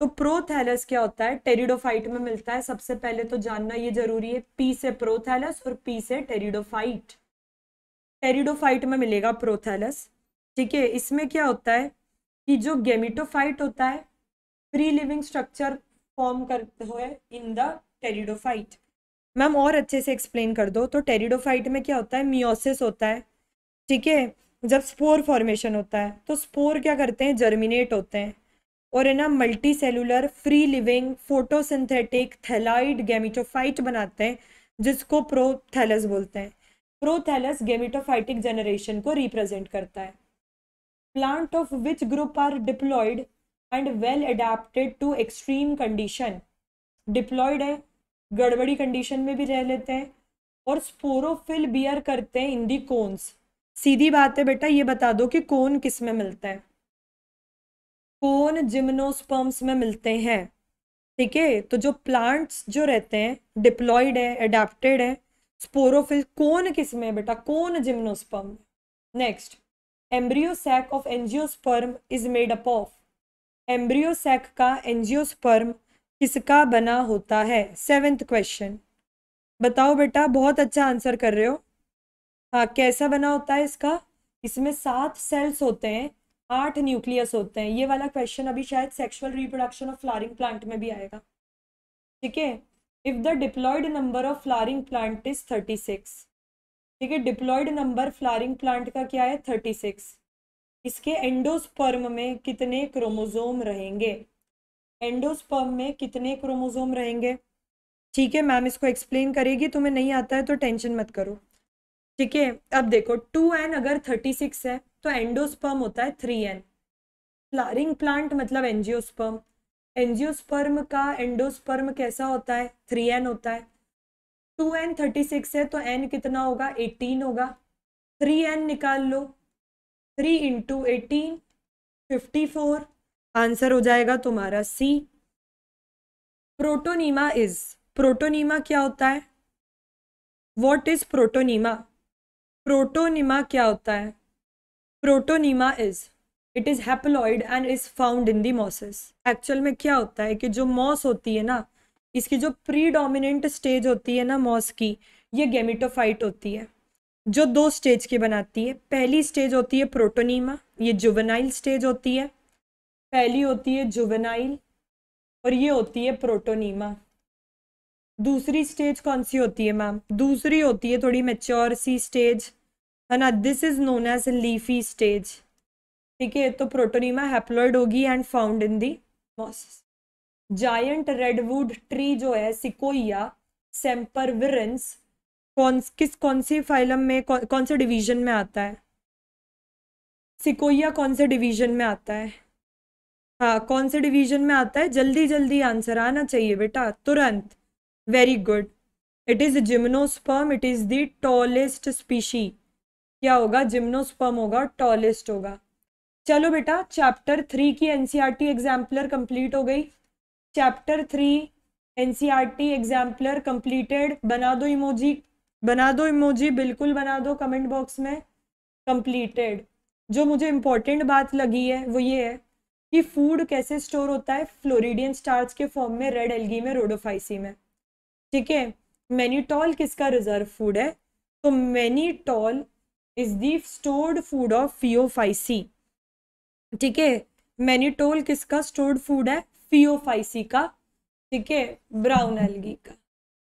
तो प्रोथैलस क्या होता है? टेरिडोफाइट में मिलता है। सबसे पहले तो जानना ये ज़रूरी है पी से प्रोथैलस और पी से टेरिडोफाइट। टेरिडोफाइट में मिलेगा प्रोथैलस। ठीक है, इसमें क्या होता है कि जो गेमिटोफाइट होता है फ्री लिविंग स्ट्रक्चर फॉर्म करते हुए इन द टेरिडोफाइट। मैम, और अच्छे से एक्सप्लेन कर दो। तो टेरिडोफाइट में क्या होता है? मियोसिस होता है। ठीक है? जब स्पोर फॉर्मेशन होता है तो स्पोर क्या करते हैं? जर्मिनेट होते हैं। और है ना multicellular free living photosynthetic thalloid gametophyte बनाते हैं, जिसको प्रोथैलस बोलते हैं। प्रोथैलस गेमिटोफाइटिक जनरेशन को रिप्रेजेंट करता है। Plant of which group are diploid and well adapted to extreme condition diploid है गड़बड़ी कंडीशन में भी रह लेते हैं। और स्पोरोफिल बियर करते हैं इन दी कोन्स सीधी बात है बेटा, ये बता दो कि कौन किसमें मिलता है? कौन जिम्नोस्पर्म्स में मिलते हैं। ठीक है? तो जो प्लांट्स जो रहते हैं डिप्लॉयड है एडेप्टेड है स्पोरोफिल कौन किसमें बेटा? कौन gymnosperm next embryo sac of angiosperm is made up of embryo sac का एंजियोस्पर्म किसका बना होता है? सेवेंथ क्वेश्चन बताओ बेटा, बहुत अच्छा आंसर कर रहे हो। हाँ कैसा बना होता है इसका? इसमें सात सेल्स होते हैं, आठ न्यूक्लियस होते हैं। ये वाला क्वेश्चन अभी शायद sexual reproduction of flowering plant में भी आएगा। ठीक है? If the diploid number of flowering plant is thirty six ठीक है? डिप्लॉयड नंबर फ्लारिंग प्लांट का क्या है? थर्टी सिक्स इसके एंडोस्पर्म में कितने क्रोमोजोम रहेंगे? एंडोस्पर्म में कितने क्रोमोजोम रहेंगे? ठीक है मैम इसको एक्सप्लेन करेगी, तुम्हें नहीं आता है तो टेंशन मत करो। ठीक है, अब देखो टू एन अगर थर्टी सिक्स है तो एंडोस्पर्म होता है थ्री एन फ्लारिंग प्लांट मतलब एंजियोस्पर्म एंजियोस्पर्म का एंडोस्पर्म कैसा होता है? थ्री एन होता है। टू एन थर्टी सिक्स है तो एन कितना होगा? एटीन होगा। थ्री एन निकाल लो। Three into eighteen fifty four answer हो जाएगा तुम्हारा सी प्रोटोनीमा इज़ प्रोटोनीमा क्या होता है? वॉट इज़ प्रोटोनीमा प्रोटोनिमा क्या होता है? Protonema is it is haploid and is found in the mosses actual में क्या होता है कि जो मॉस होती है ना, इसकी जो प्री स्टेज होती है ना मॉस की, ये गेमिटोफाइट होती है। जो दो स्टेज की बनाती है, पहली स्टेज होती है प्रोटोनीमा ये जुवेनाइल स्टेज होती है। पहली होती है जुवेनाइल और ये होती है प्रोटोनीमा दूसरी स्टेज कौन सी होती है मैम दूसरी होती है थोड़ी मेच्योर सी स्टेज है ना? This is known as leafy stage ठीक है? तो प्रोटोनीमा हैप्लॉइड होगी and found in the mosses giant redwood tree जो है सिकोइया सेम्परविरेंस कौन किस कौन सी फाइलम में कौन, कौन से डिवीज़न में आता है? सिकोइया कौन से डिवीज़न में आता है? हाँ कौन से डिवीज़न में आता है? जल्दी जल्दी आंसर आना चाहिए बेटा, तुरंत। Very good it is gymnosperm it is the tallest species क्या होगा? जिम्नोस्पर्म होगा टॉलेस्ट होगा। चलो बेटा चैप्टर थ्री की एनसीईआरटी एग्जाम्पलर कंप्लीट हो गई। Chapter three NCERT exemplar completed बना दो इमोजी बना दो इमोजी बिल्कुल बना दो कमेंट बॉक्स में। कंप्लीटेड जो मुझे इम्पोर्टेंट बात लगी है, वो ये है। कि फ़ूड कैसे स्टोर होता है? फ्लोरिडियन स्टार्च के फॉर्म में रेड एल्गी में रोडोफाइसी में। ठीक है? मैनीटॉल किसका रिज़र्व फ़ूड है? तो mannitol is the stored food of Phaeophyceae ठीक है? मैनीटोल किसका स्टोर्ड फ़ूड है? फियोफाइसी का। ठीक है? ब्राउन एल्गी का।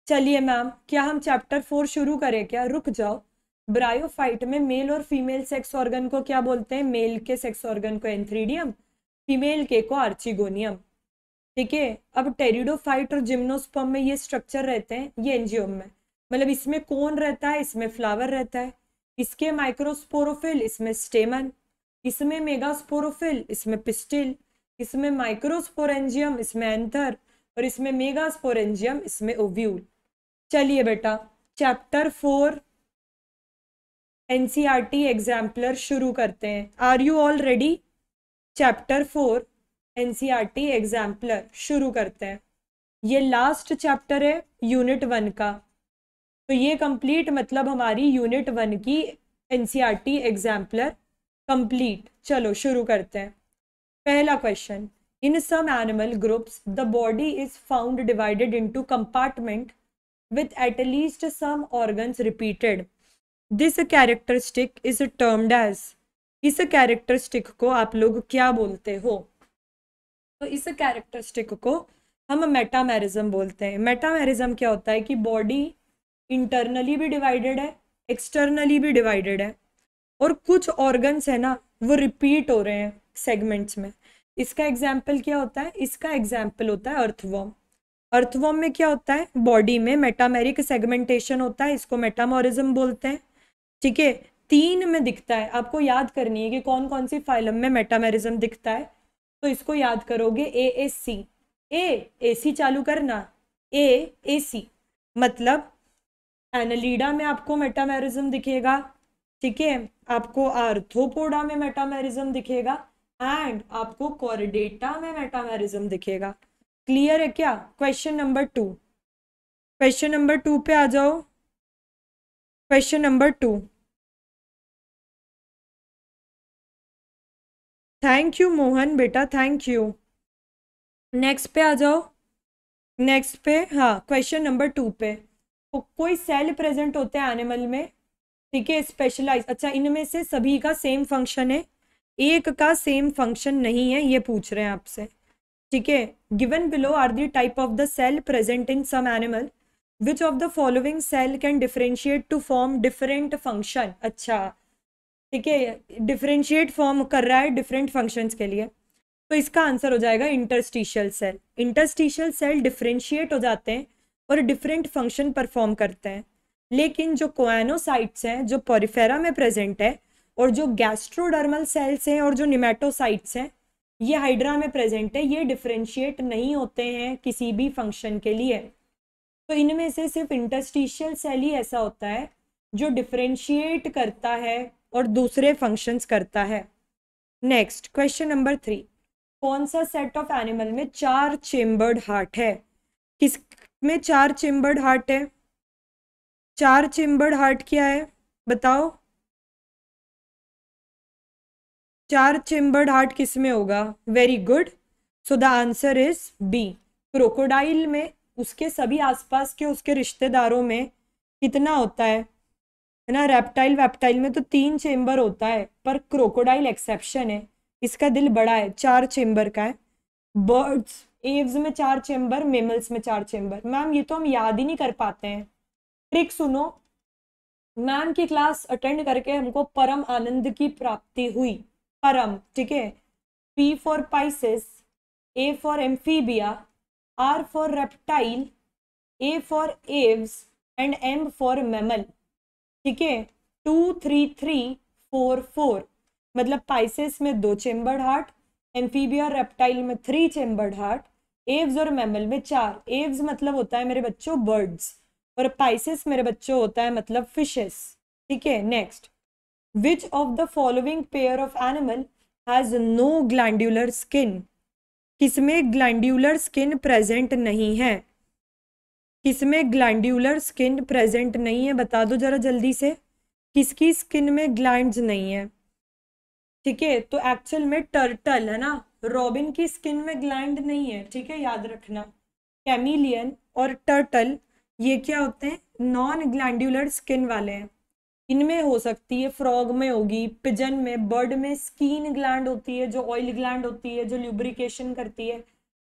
चलिए मैम क्या हम चैप्टर फोर शुरू करें क्या? रुक जाओ। ब्रायोफाइट में मेल और फीमेल सेक्स ऑर्गन को क्या बोलते हैं? मेल के सेक्स ऑर्गन को एंथ्रीडियम फीमेल के को आर्चिगोनियम ठीक है? अब टेरिडोफाइट और जिम्नोस्पम में ये स्ट्रक्चर रहते हैं, ये एंजियोम में। मतलब इसमें कौन रहता है? इसमें फ्लावर रहता है। इसके माइक्रोस्पोरोफिल इसमें स्टेमन इसमें मेगास्पोरोफिल इसमें पिस्टिल इसमें माइक्रोस्पोरेंजियम इसमें एंथर और इसमें मेगास्पोरेंजियम इसमें ओव्यूल चलिए बेटा चैप्टर फोर एनसीईआरटी एग्जाम्पलर शुरू करते हैं। Are you all ready chapter four NCERT exemplar शुरू करते हैं। ये लास्ट चैप्टर है यूनिट वन का। तो ये कंप्लीट मतलब हमारी यूनिट वन की एनसीईआरटी एग्जाम्पलर कंप्लीट चलो शुरू करते हैं। पहला question in some animal groups the body is found divided into compartment at least some organs repeated. This characteristic is termed as इस कैरेक्टरिस्टिक को आप लोग क्या बोलते हो? तो इस कैरेक्टरिस्टिक को हम मेटामेरिज्म बोलते हैं। मेटामेरिज्म क्या होता है कि बॉडी इंटरनली भी डिवाइडेड है एक्सटर्नली भी डिवाइडेड है और कुछ ऑर्गन्स है ना, वो रिपीट हो रहे हैं सेगमेंट्स में। इसका एग्ज़ाम्पल क्या होता है? इसका एग्ज़ाम्पल होता है अर्थवॉर्म अर्थवॉर्म में क्या होता है? बॉडी में मेटामेरिक सेगमेंटेशन होता है, इसको मेटामोरिज्म बोलते हैं। ठीक है? तीन में दिखता है। आपको याद करनी है कि कौन कौन सी फाइलम में मेटामेरिज्म दिखता है। तो इसको याद करोगे ए एस सी ए ए सी चालू करना। ए ए सी मतलब एनालीडा में आपको मेटामेरिज्म दिखेगा, ठीक है? आपको आर्थोपोडा में मेटामेरिज्म दिखेगा एंड आपको कॉरिडेटा में मेटामेरिज्म दिखेगा। क्लियर है क्या? Question number two question number two पे आ जाओ। Question number two thank you Mohan बेटा थैंक यू नेक्स्ट पे आ जाओ. नेक्स्ट पे हाँ क्वेश्चन नंबर टू पे. तो कोई सेल प्रेजेंट होते हैं एनिमल में? ठीक है स्पेशलाइज अच्छा इनमें से सभी का सेम फ़ंक्शन है. एक का सेम फ़ंक्शन नहीं है, ये पूछ रहे हैं आपसे. ठीक है given below are the type of the cell present in some animal which of the following cell can differentiate to form different function अच्छा ठीक है डिफ्रेंशिएट फॉर्म कर रहा है डिफरेंट फ़ंक्शंस के लिए। तो इसका आंसर हो जाएगा interstitial cell interstitial cell differentiate हो जाते हैं और डिफरेंट फ़ंक्शन परफॉर्म करते हैं। लेकिन जो कोएनोसाइट्स हैं, जो पोरिफेरा में प्रेजेंट है और जो गैस्ट्रोडर्मल सेल्स हैं और जो निमेटोसाइट्स हैं, ये हाइड्रा में प्रेजेंट है, ये डिफ्रेंशिएट नहीं होते हैं किसी भी फ़ंक्शन के लिए। तो इनमें से सिर्फ़ इंटरस्टिशियल सेल ही ऐसा होता है जो डिफ्रेंशिएट करता है और दूसरे फ़ंक्शंस करता है। नेक्स्ट क्वेश्चन नंबर थ्री कौन सा सेट ऑफ़ एनिमल में चार चेम्बर्ड हार्ट है? किसमें चार चेम्बर्ड हार्ट है? चार चेम्बर्ड हार्ट क्या है? बताओ। चार चेम्बर्ड हार्ट किसमें होगा? Very good so the answer is B crocodile में उसके सभी आसपास के उसके रिश्तेदारों में कितना होता है? है ना रेप्टाइल वेप्टाइल में तो तीन चेम्बर होता है, पर क्रोकोडाइल एक्सेप्शन है। इसका दिल बड़ा है, चार चेम्बर का है। बर्ड्स एव्स में चार चेम्बर मेमल्स में चार चेम्बर मैम ये तो हम याद ही नहीं कर पाते हैं। ट्रिक सुनो। मैम की क्लास अटेंड करके हमको परम आनंद की प्राप्ति हुई। परम, ठीक है? P for Pisces A for Amphibia R for reptile A for Aves and M for mammal ठीक है? Two three three four four मतलब पाइसिस में दो चेम्बर्ड हार्ट एम्फीबिया रेप्टाइल में थ्री चेम्बर्ड हार्ट एव्स और मेमल में चार. Aves मतलब होता है मेरे बच्चों बर्ड्स और पाइसिस मेरे बच्चों होता है मतलब फिशेस ठीक है? Next which of the following pair of animal has no glandular skin किसमें ग्लैंड्यूलर स्किन प्रेजेंट नहीं है? किसमें ग्लैंड्यूलर स्किन प्रेजेंट नहीं है, बता दो जरा जल्दी से। किसकी स्किन में ग्लैंड्स नहीं है? ठीक है तो एक्चुअल में टर्टल है ना? रॉबिन की स्किन में ग्लैंड नहीं है, ठीक है, याद रखना। कैमिलियन और टर्टल ये क्या होते हैं? नॉन ग्लैंडुलर स्किन वाले हैं। इनमें हो सकती है फ्रॉग में होगी पिजन में बर्ड में स्किन ग्लैंड होती है, जो ऑयल ग्लैंड होती है, जो ल्यूब्रिकेशन करती है।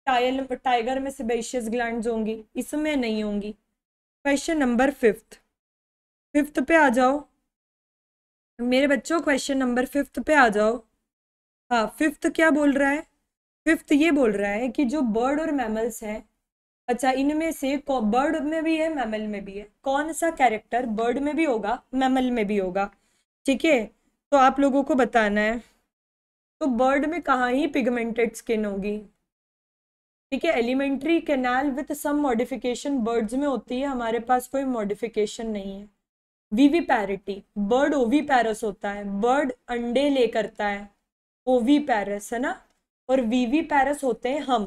टायल, टाइगर में सिबेशियस ग्लैंड होंगी इसमें नहीं होंगी। क्वेश्चन नंबर फिफ्थ फिफ्थ पे आ जाओ। मेरे बच्चों क्वेश्चन नंबर फिफ्थ पे आ जाओ। हाँ फिफ्थ क्या बोल रहा है? फिफ्थ ये बोल रहा है कि जो बर्ड और मैमल्स हैं अच्छा इनमें से बर्ड में भी है मैमल में भी है। कौन सा कैरेक्टर बर्ड में भी होगा मैमल में भी होगा? ठीक है? तो आप लोगों को बताना है। तो बर्ड में कहाँ ही पिगमेंटेड स्किन होगी? ठीक है alimentary canal with some modification birds में होती है, हमारे पास कोई मॉडिफिकेशन नहीं है। वीवी पैरिटी बर्ड ओवी पैरस होता है बर्ड अंडे ले करता है ओवी पैरस है ना? और वीवी पैरस होते हैं हम।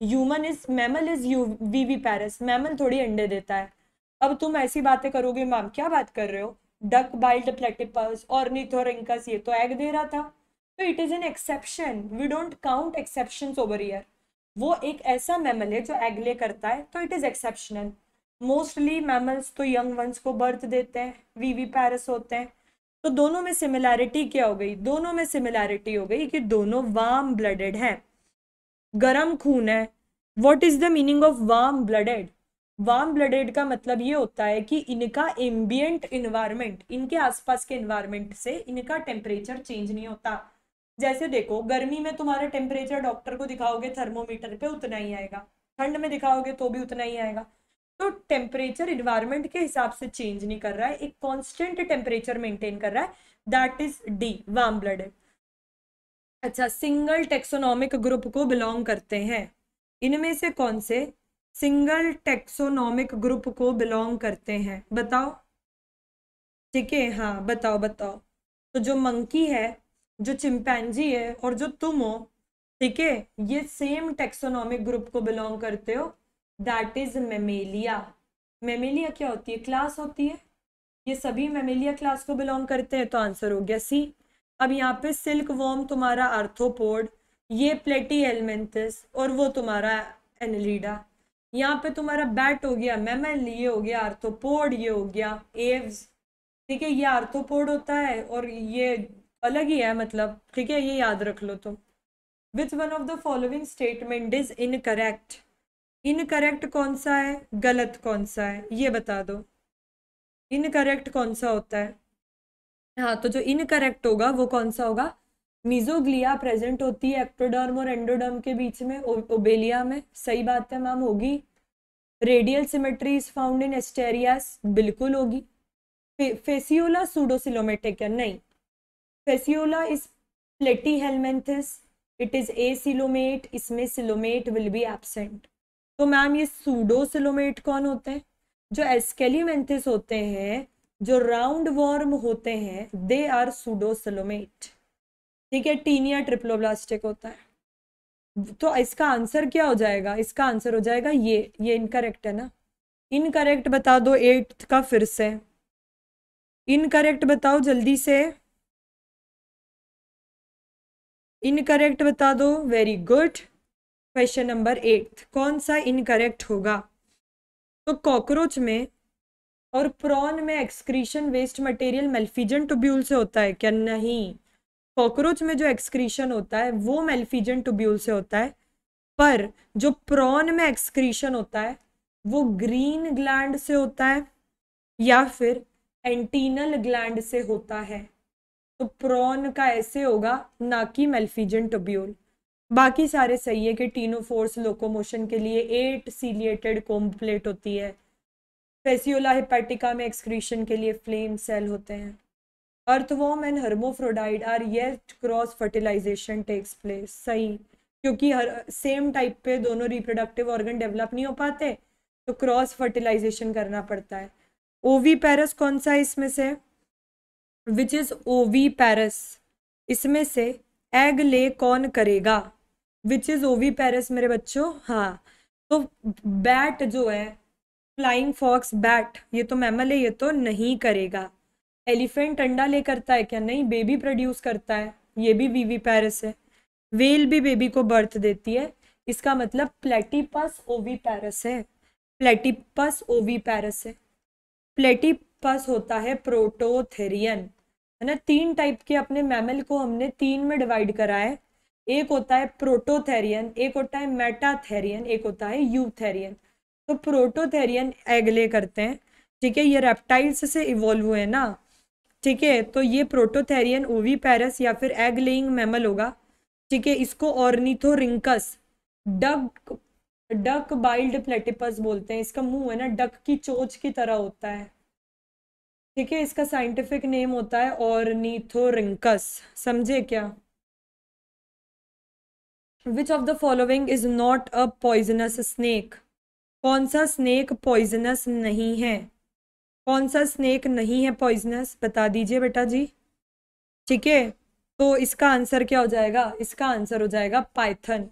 ह्यूमन इज़ मैमल इज़ यू वी वी पैरस मैमल थोड़ी अंडे देता है। अब तुम ऐसी बातें करोगे, मैम, क्या बात कर रहे हो? डक बाइल्ड प्लेटिपस और निथोरिंकस ये तो एग दे रहा था। तो it is an exception we don't count exception over here वो एक ऐसा मैमल है जो एग ले करता है तो it is exceptional mostly mammals तो यंग वंस को बर्थ देते हैं वी वी पैरस होते हैं. तो दोनों में सिमिलैरिटी क्या हो गई? दोनों में सिमिलैरिटी हो गई कि दोनों वार्म ब्लडेड हैं. गर्म खून है. What is the meaning of warm blooded warm blooded का मतलब ये होता है कि इनका एम्बियंट इन्वायरमेंट इनके आसपास के इन्वायरमेंट से इनका टेम्परेचर चेंज नहीं होता. जैसे देखो, गर्मी में तुम्हारा टेम्परेचर डॉक्टर को दिखाओगे थर्मोमीटर पे, उतना ही आएगा। ठंड में दिखाओगे तो भी उतना ही आएगा। तो टेम्परेचर इन्वायरमेंट के हिसाब से चेंज नहीं कर रहा है, एक कॉन्स्टेंट टेम्परेचर मेंटेन कर रहा है that is the warm blooded अच्छा सिंगल टेक्सोनॉमिक ग्रुप को बिलोंग करते हैं। इनमें से कौन से? सिंगल टेक्सोनॉमिक ग्रुप को बिलोंग करते हैं। बताओ। ठीक है? हाँ बताओ बताओ। तो जो मंकी है जो चिंपैनजी है और जो तुम हो, ठीक है? ये सेम टेक्सोनॉमिक ग्रुप को बिलोंग करते हो. दैट इज़ मेमेलिया मेमेलिया क्या होती है? क्लास होती है. ये सभी मेमेलिया क्लास को बिलोंग करते हैं तो आंसर हो गया सी अब यहाँ पे सिल्क वॉर्म तुम्हारा आर्थोपोड ये प्लेटी एलमेंथिस और वो तुम्हारा एनलीडा यहाँ पे तुम्हारा बैट हो गया मेमल ये हो गया आर्थोपोड ये हो गया एव्स ठीक है, ये आर्थोपोड होता है और ये अलग ही है मतलब। ठीक है ये याद रख लो तुम। Which one of the following statement is incorrect incorrect कौन सा है? गलत कौन सा है? ये बता दो। इनकरेक्ट कौन सा होता है? हाँ तो जो इनकरेक्ट होगा वो कौन सा होगा? मीजोग्लिया प्रेजेंट होती है एक्टोडर्म और एंडोडर्म के बीच में ओबेलिया में। सही बात है मैम होगी। Radial symmetry is found in asterias बिल्कुल होगी। फे, फेसियोला सूडोसिलोमेटिक है नहीं। Fasciola is platyhelminthes it is acoelomate इसमें सिलोमेट विल बी एबसेंट तो मैम ये सूडोसिलोमेट कौन होते हैं? जो एस्केलिमेंथिस होते हैं, जो राउंड वॉर्म होते हैं दे आर सुडोसलोमेट ठीक है? टीनिया ट्रिप्लोब्लास्टिक होता है. तो इसका आंसर क्या हो जाएगा? इसका आंसर हो जाएगा ये. ये इनकरेक्ट है ना? इनकरेक्ट बता दो एट्थ का फिर से. इनकरेक्ट बताओ जल्दी से. इनकरेक्ट बता दो. Very good question number eight कौन सा इनकरेक्ट होगा? तो कॉकरोच में और प्रॉन में excretion waste material Malpighian tubule से होता है क्या? नहीं. कॉकरोच में जो एक्सक्रीशन होता है, वो मेल्फिजन टुब्यूल से होता है. पर जो प्रॉन में एक्सक्रीशन होता है, वो ग्रीन ग्लैंड से होता है या फिर एंटीनल ग्लैंड से होता है. तो प्रॉन का ऐसे होगा, ना कि मेल्फिजन टोब्यूल। बाकी सारे सही है कि टीनोफोर्स लोकोमोशन के लिए एट सीलिएटेड कोम्प्लेट होती है। फेसियोला हिपैटिका में एक्सक्रीशन के लिए फ्लेम सेल होते हैं। Earthworm and hermaphrodite are yet cross fertilization takes place सही, क्योंकि हर सेम टाइप पे दोनों रिप्रोडक्टिव ऑर्गन डेवलप नहीं हो पाते तो क्रॉस फर्टिलाइजेशन करना पड़ता है। ओवी पैरस कौन सा है इसमें से? विच इज़ ओवी पैरस इसमें से एग ले कौन करेगा? विच इज़ ओवी पैरस मेरे बच्चों? हाँ। तो बैट जो है फ्लाइंग फॉक्स बैट ये तो मैमल है, ये तो नहीं करेगा। एलिफेंट अंडा ले करता है क्या? नहीं बेबी प्रोड्यूस करता है। ये भी वीवी पैरस है। वेल भी बेबी को बर्थ देती है। इसका मतलब प्लेटिपस ओवी पैरस है। प्लेटिपस ओवी पैरस है। प्लेटिपस होता है प्रोटोथेरियन है ना? तीन टाइप के अपने मैमल को हमने तीन में डिवाइड करा है। एक होता है प्रोटोथेरियन एक होता है मेटाथेरियन एक होता है यूथेरियन तो प्रोटोथेरियन एगले करते हैं। ठीक है? ये रेप्टाइल्स से इवॉल्व हुए ना? ठीक है? तो ये प्रोटोथेरियन ओवी पैरस या फिर एग लेइंग मैमल होगा। ठीक है? इसको ornithorhynchus duck duck billed platypus बोलते हैं। इसका मुँह है ना? डक की चोच की तरह होता है। ठीक है इसका साइंटिफिक नेम होता है ऑर्निथोरिंकस समझे क्या? Which of the following is not a poisonous snake कौन सा स्नेक पॉइजनस नहीं है? कौन सा स्नेक नहीं है पॉइजनस बता दीजिए बेटा जी। ठीक है? तो इसका आंसर क्या हो जाएगा? इसका आंसर हो जाएगा python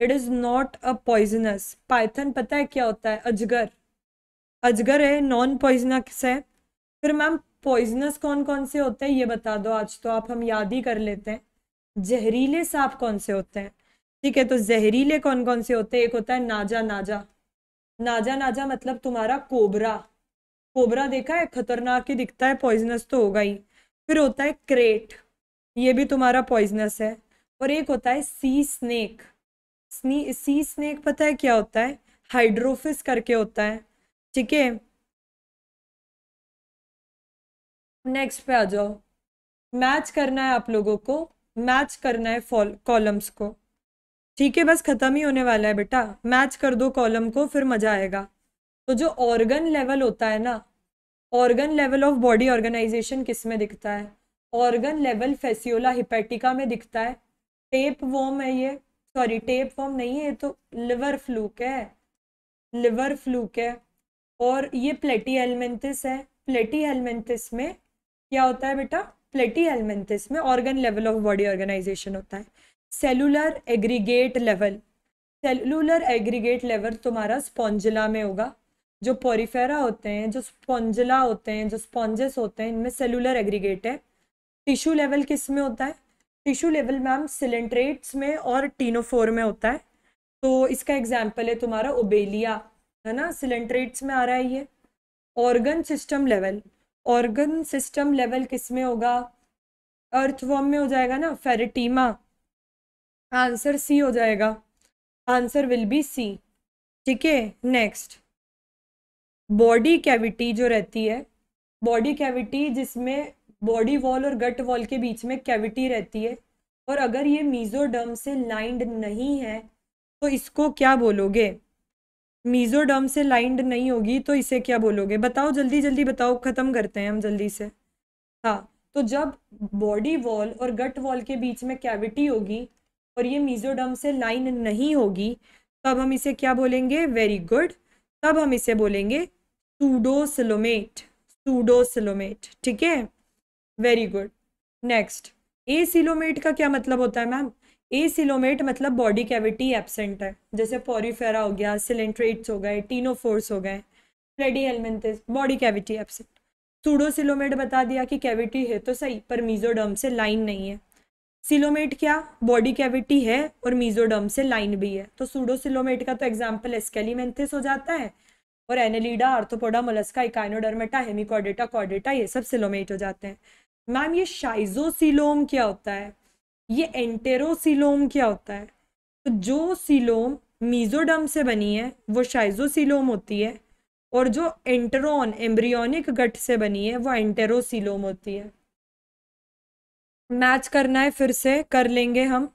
it is not a poisonous python पता है क्या होता है? अजगर। अजगर है नॉन पॉइजनस है। फिर मैम पॉइजनस कौन कौन से होते हैं? ये बता दो, आज तो आप हम याद ही कर लेते हैं। जहरीले सांप कौन से होते हैं? ठीक है तो जहरीले कौन कौन से होते हैं? एक होता है नाजा नाजा। नाजा नाजा मतलब तुम्हारा कोबरा। कोबरा देखा है? खतरनाक ही दिखता है पॉइजनस तो होगा ही। फिर होता है क्रेट ये भी तुम्हारा पॉइजनस है। और एक होता है सी स्नेक सी स्नेक पता है क्या होता है? हाइड्रोफिस करके होता है। ठीक है? नेक्स्ट पे आ जाओ। मैच करना है आप लोगों को। मैच करना है कॉलम्स को। ठीक है, बस ख़त्म ही होने वाला है बेटा। मैच कर दो कॉलम को, फिर मज़ा आएगा। तो जो ऑर्गन लेवल होता है ना organ level of body organization किसमें दिखता है? ऑर्गन लेवल फेसियोला हिपेटिका में दिखता है। टेप वॉम है ये। सॉरी टेप फॉर्म नहीं है तो लिवर फ्लूक है। लिवर फ्लूक है। और ये प्लेटी एलमेंथिस है। प्लेटी एलमेंथिस में क्या होता है बेटा? प्लेटी एलमेंथिस में organ level of body organization होता है। Cellular aggregate level cellular aggregate level तुम्हारा स्पॉन्जिला में होगा। जो पोरीफेरा होते हैं, जो स्पॉन्जिला होते हैं, जो स्पॉन्जेस होते हैं, इनमें सेलुलर एग्रीगेट है। टिश्यू लेवल किसमें होता है? टिश्यू लेवल मैम सिलेंट्रेट्स में और टीनोफोर में होता है। तो इसका एग्ज़ाम्पल है तुम्हारा ओबेलिया है ना? सिलेंट्रेट्स में आ रहा है ये। Organ system level organ system level किसमें होगा? अर्थवॉर्म में हो जाएगा ना फेरेटीमा आंसर सी हो जाएगा. आंसर विल बी सी ठीक है नेक्स्ट बॉडी कैविटी जो रहती है बॉडी कैविटी जिसमें बॉडी वॉल और गट वॉल के बीच में कैविटी रहती है, और अगर ये मीजोडर्म से लाइंड नहीं है तो इसको क्या बोलोगे? मीजोडर्म से लाइंड नहीं होगी तो इसे क्या बोलोगे? बताओ, जल्दी जल्दी बताओ, ख़त्म करते हैं हम जल्दी से। हाँ तो जब बॉडी वॉल और गट वॉल के बीच में कैविटी होगी और ये मीजोडर्म से लाइन नहीं होगी, तब हम इसे क्या बोलेंगे? Very good. तब हम इसे बोलेंगे सूडोसिलोमेट सूडोसिलोमेट ठीक है? Very good. Next, acoelomate का क्या मतलब होता है मैम? ए सिलोमेट मतलब बॉडी कैविटी एबसेंट है। जैसे पोरीफेरा हो गया, सिलेंट्रेट्स हो गए, टीनोफोर्स हो गए platyhelminthes body cavity absent. Pseudocoelomate बता दिया कि कैविटी है तो सही, पर मीजोडर्म से लाइन नहीं है। सिलोमेट क्या? बॉडी कैविटी है और मीजोडर्म से लाइन भी है। तो सूडोसिलोमेट का तो एग्ज़ाम्पल एस्केलीमेंथिस हो जाता है और Annelida Arthropoda Mollusca, Echinodermata, Hemichordata, कॉडेटा ये सब सिलोमेट हो जाते हैं। मैम, ये शाइजोसिलोम क्या होता है? ये एंटेरोसिलोम क्या होता है? तो जो सिलोम मीजोडम से बनी है, वो शाइजोसिलोम होती है और जो एंटरॉन एम्ब्रियोनिक गट से बनी है, वो एंटेरोसिलोम होती है। मैच करना है फिर से, कर लेंगे हम।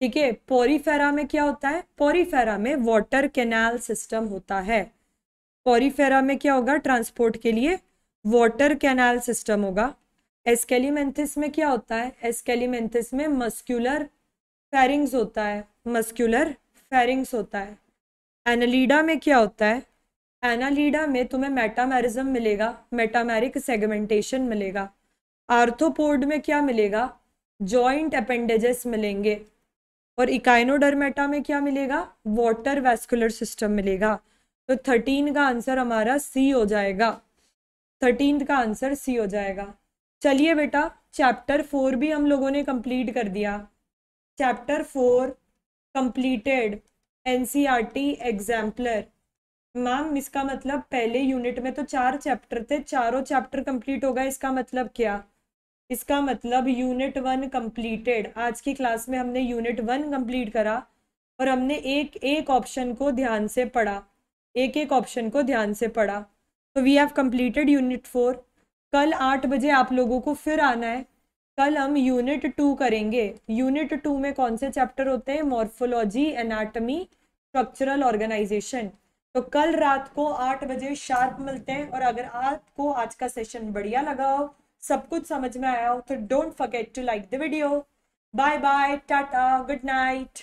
ठीक है पोरीफेरा में क्या होता है? पोरीफेरा में वाटर कैनाल सिस्टम होता है। पोरीफेरा में क्या होगा? ट्रांसपोर्ट के लिए वाटर कैनाल सिस्टम होगा। एस्केलीमेंथिस में क्या होता है? एस्केलीमेंथिस में मस्क्यूलर फेरिंग्स होता है। मस्क्यूलर फेरिंग्स होता है। एनालीडा में क्या होता है? एनालीडा में तुम्हें मेटामेरिज्म मिलेगा। मेटामेरिक सेगमेंटेशन मिलेगा। आर्थोपोड में क्या मिलेगा? जॉइंट अपेंडेजेस मिलेंगे। और इकाइनोडर्मेटा में क्या मिलेगा? वाटर वेस्कुलर सिस्टम मिलेगा। तो थर्टीन का आंसर हमारा सी हो जाएगा। थर्टीन का आंसर सी हो जाएगा। चलिए बेटा चैप्टर फोर भी हम लोगों ने कंप्लीट कर दिया। Chapter four completed NCERT exemplar ma'am इसका मतलब पहले यूनिट में तो चार चैप्टर थे, चारों चैप्टर कंप्लीट होगा इसका मतलब क्या? इसका मतलब यूनिट वन कंप्लीटेड आज की क्लास में हमने यूनिट वन कंप्लीट करा और हमने एक एक ऑप्शन को ध्यान से पढ़ा। एक एक ऑप्शन को ध्यान से पढ़ा। तो we have completed unit four कल आठ बजे आप लोगों को फिर आना है। कल हम यूनिट टू करेंगे। यूनिट टू में कौन से चैप्टर होते हैं? Morphology, anatomy, structural organization. तो कल रात को आठ बजे शार्प मिलते हैं और अगर आपको आज का सेशन बढ़िया लगा हो, सब कुछ समझ में आया हो तो don't forget to like the video bye bye ta-ta good night